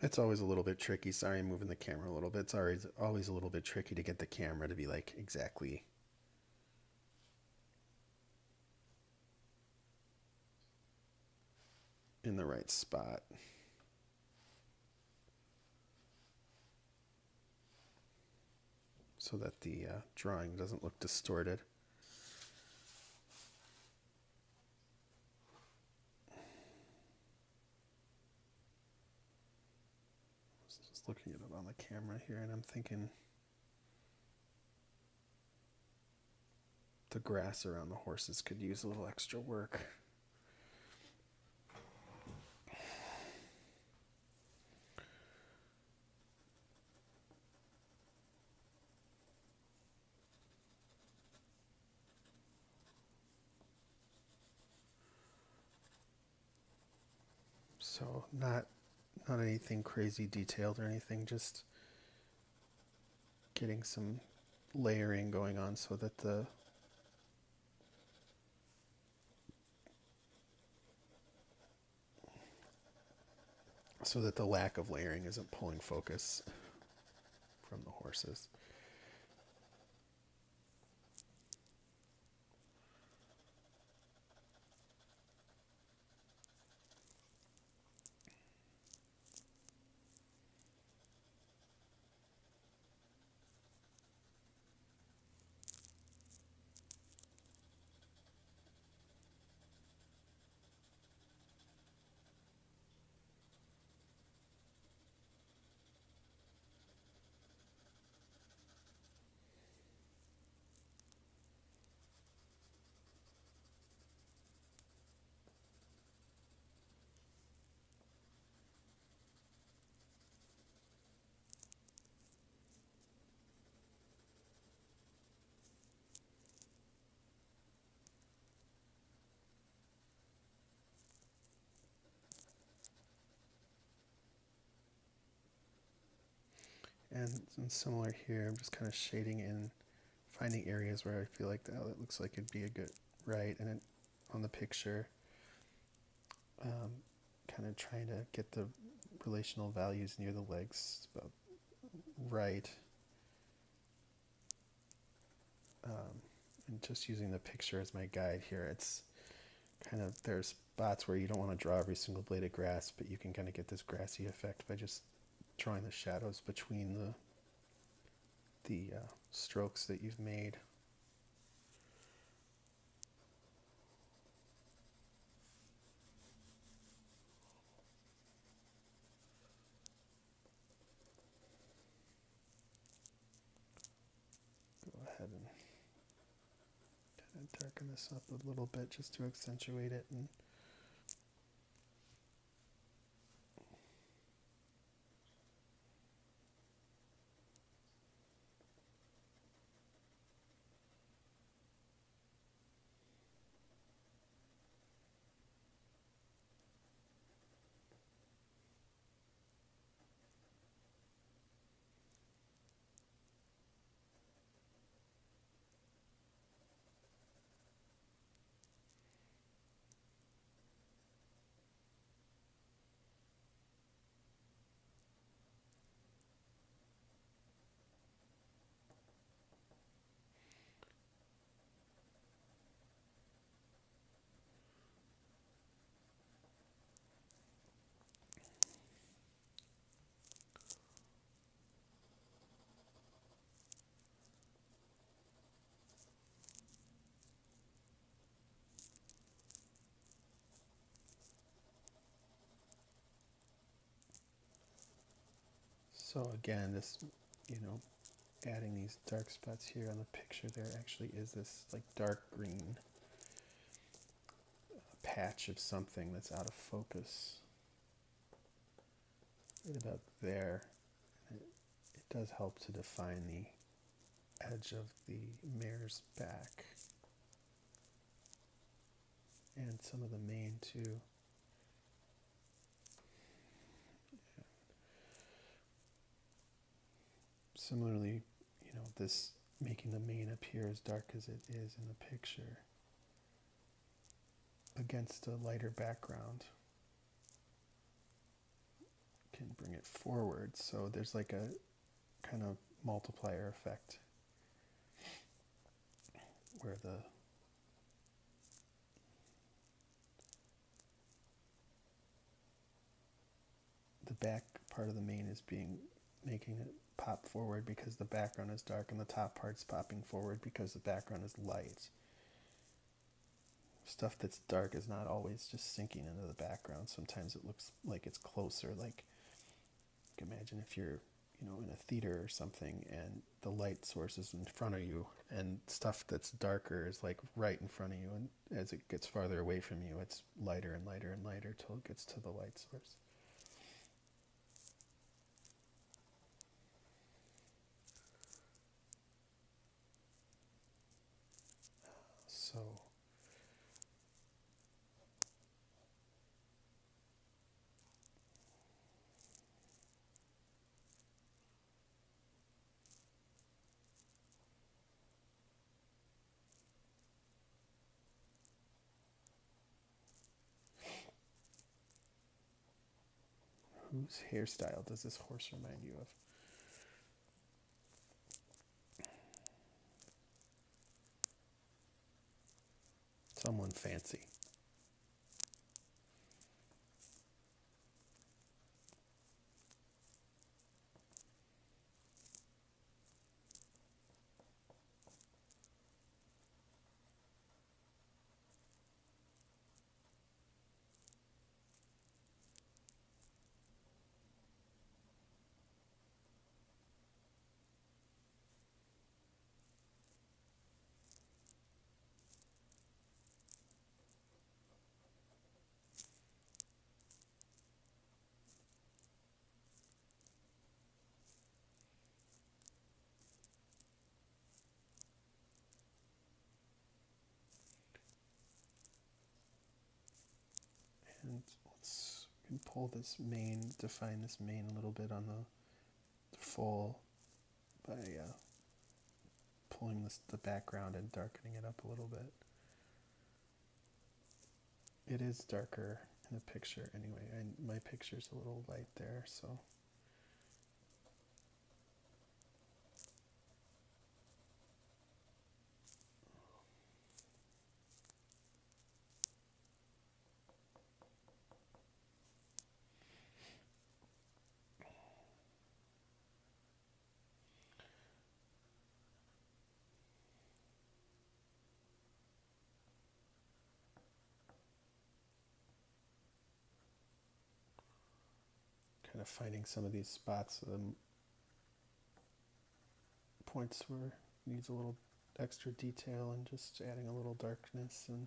It's always a little bit tricky. Sorry, I'm moving the camera a little bit. Sorry, it's always always a little bit tricky to get the camera to be like exactly in the right spot. So that the uh, drawing doesn't look distorted. just looking at it on the camera here and I'm thinking the grass around the horses could use a little extra work. So not not anything crazy detailed or anything, just getting some layering going on so that the so that the lack of layering isn't pulling focus from the horses. And, and similar here, I'm just kind of shading in, finding areas where I feel like oh, that looks like it'd be a good right, and it, on the picture, um, kind of trying to get the relational values near the legs about right. Um, and just using the picture as my guide here, it's kind of there's spots where you don't want to draw every single blade of grass, but you can kind of get this grassy effect by just drawing the shadows between the the uh, strokes that you've made. Go ahead and kind of darken this up a little bit just to accentuate it and So again, this, you know, adding these dark spots here on the picture, there actually is this like dark green uh, patch of something that's out of focus. Right about there. It, it does help to define the edge of the mare's back and some of the mane too. Similarly, you know, this making the mane appear as dark as it is in the picture against a lighter background can bring it forward. So there's like a kind of multiplier effect where the the back part of the mane is being making it pop forward because the background is dark and the top part's popping forward because the background is light. Stuff that's dark is not always just sinking into the background. Sometimes it looks like it's closer. Like, imagine if you're, you know, in a theater or something and the light source is in front of you and stuff that's darker is like right in front of you. And as it gets farther away from you, it's lighter and lighter and lighter till it gets to the light source. Whose hairstyle does this horse remind you of? Someone fancy. And let's we can pull this mane, define this mane a little bit on the, foal by uh, pulling this, the background and darkening it up a little bit. It is darker in the picture anyway. I, my picture's a little light there, so. Finding some of these spots, um, points where needs a little extra detail and just adding a little darkness and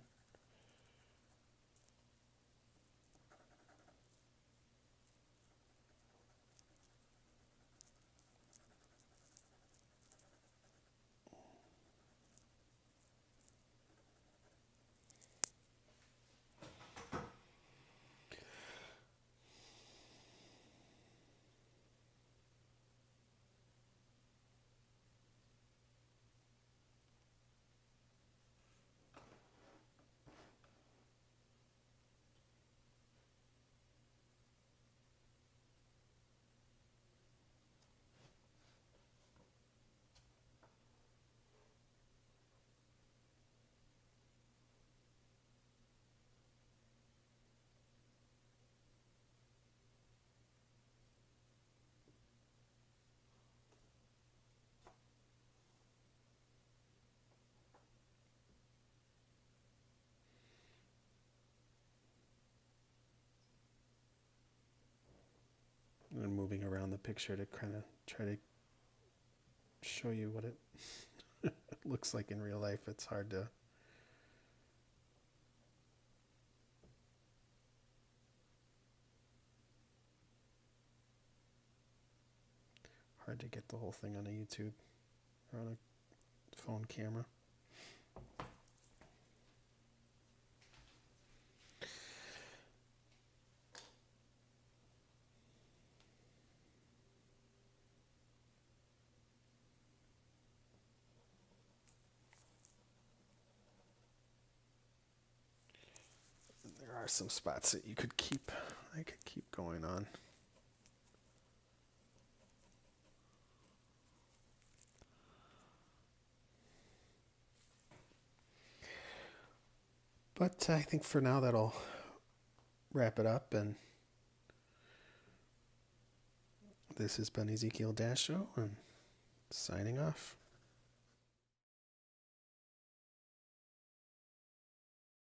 and moving around the picture to kind of try to show you what it looks like in real life. It's hard to. Hard to get the whole thing on a YouTube or on a phone camera. there are some spots that you could keep I could keep going on. But I think for now that'll wrap it up and this has been Ezekiel Dasho and signing off.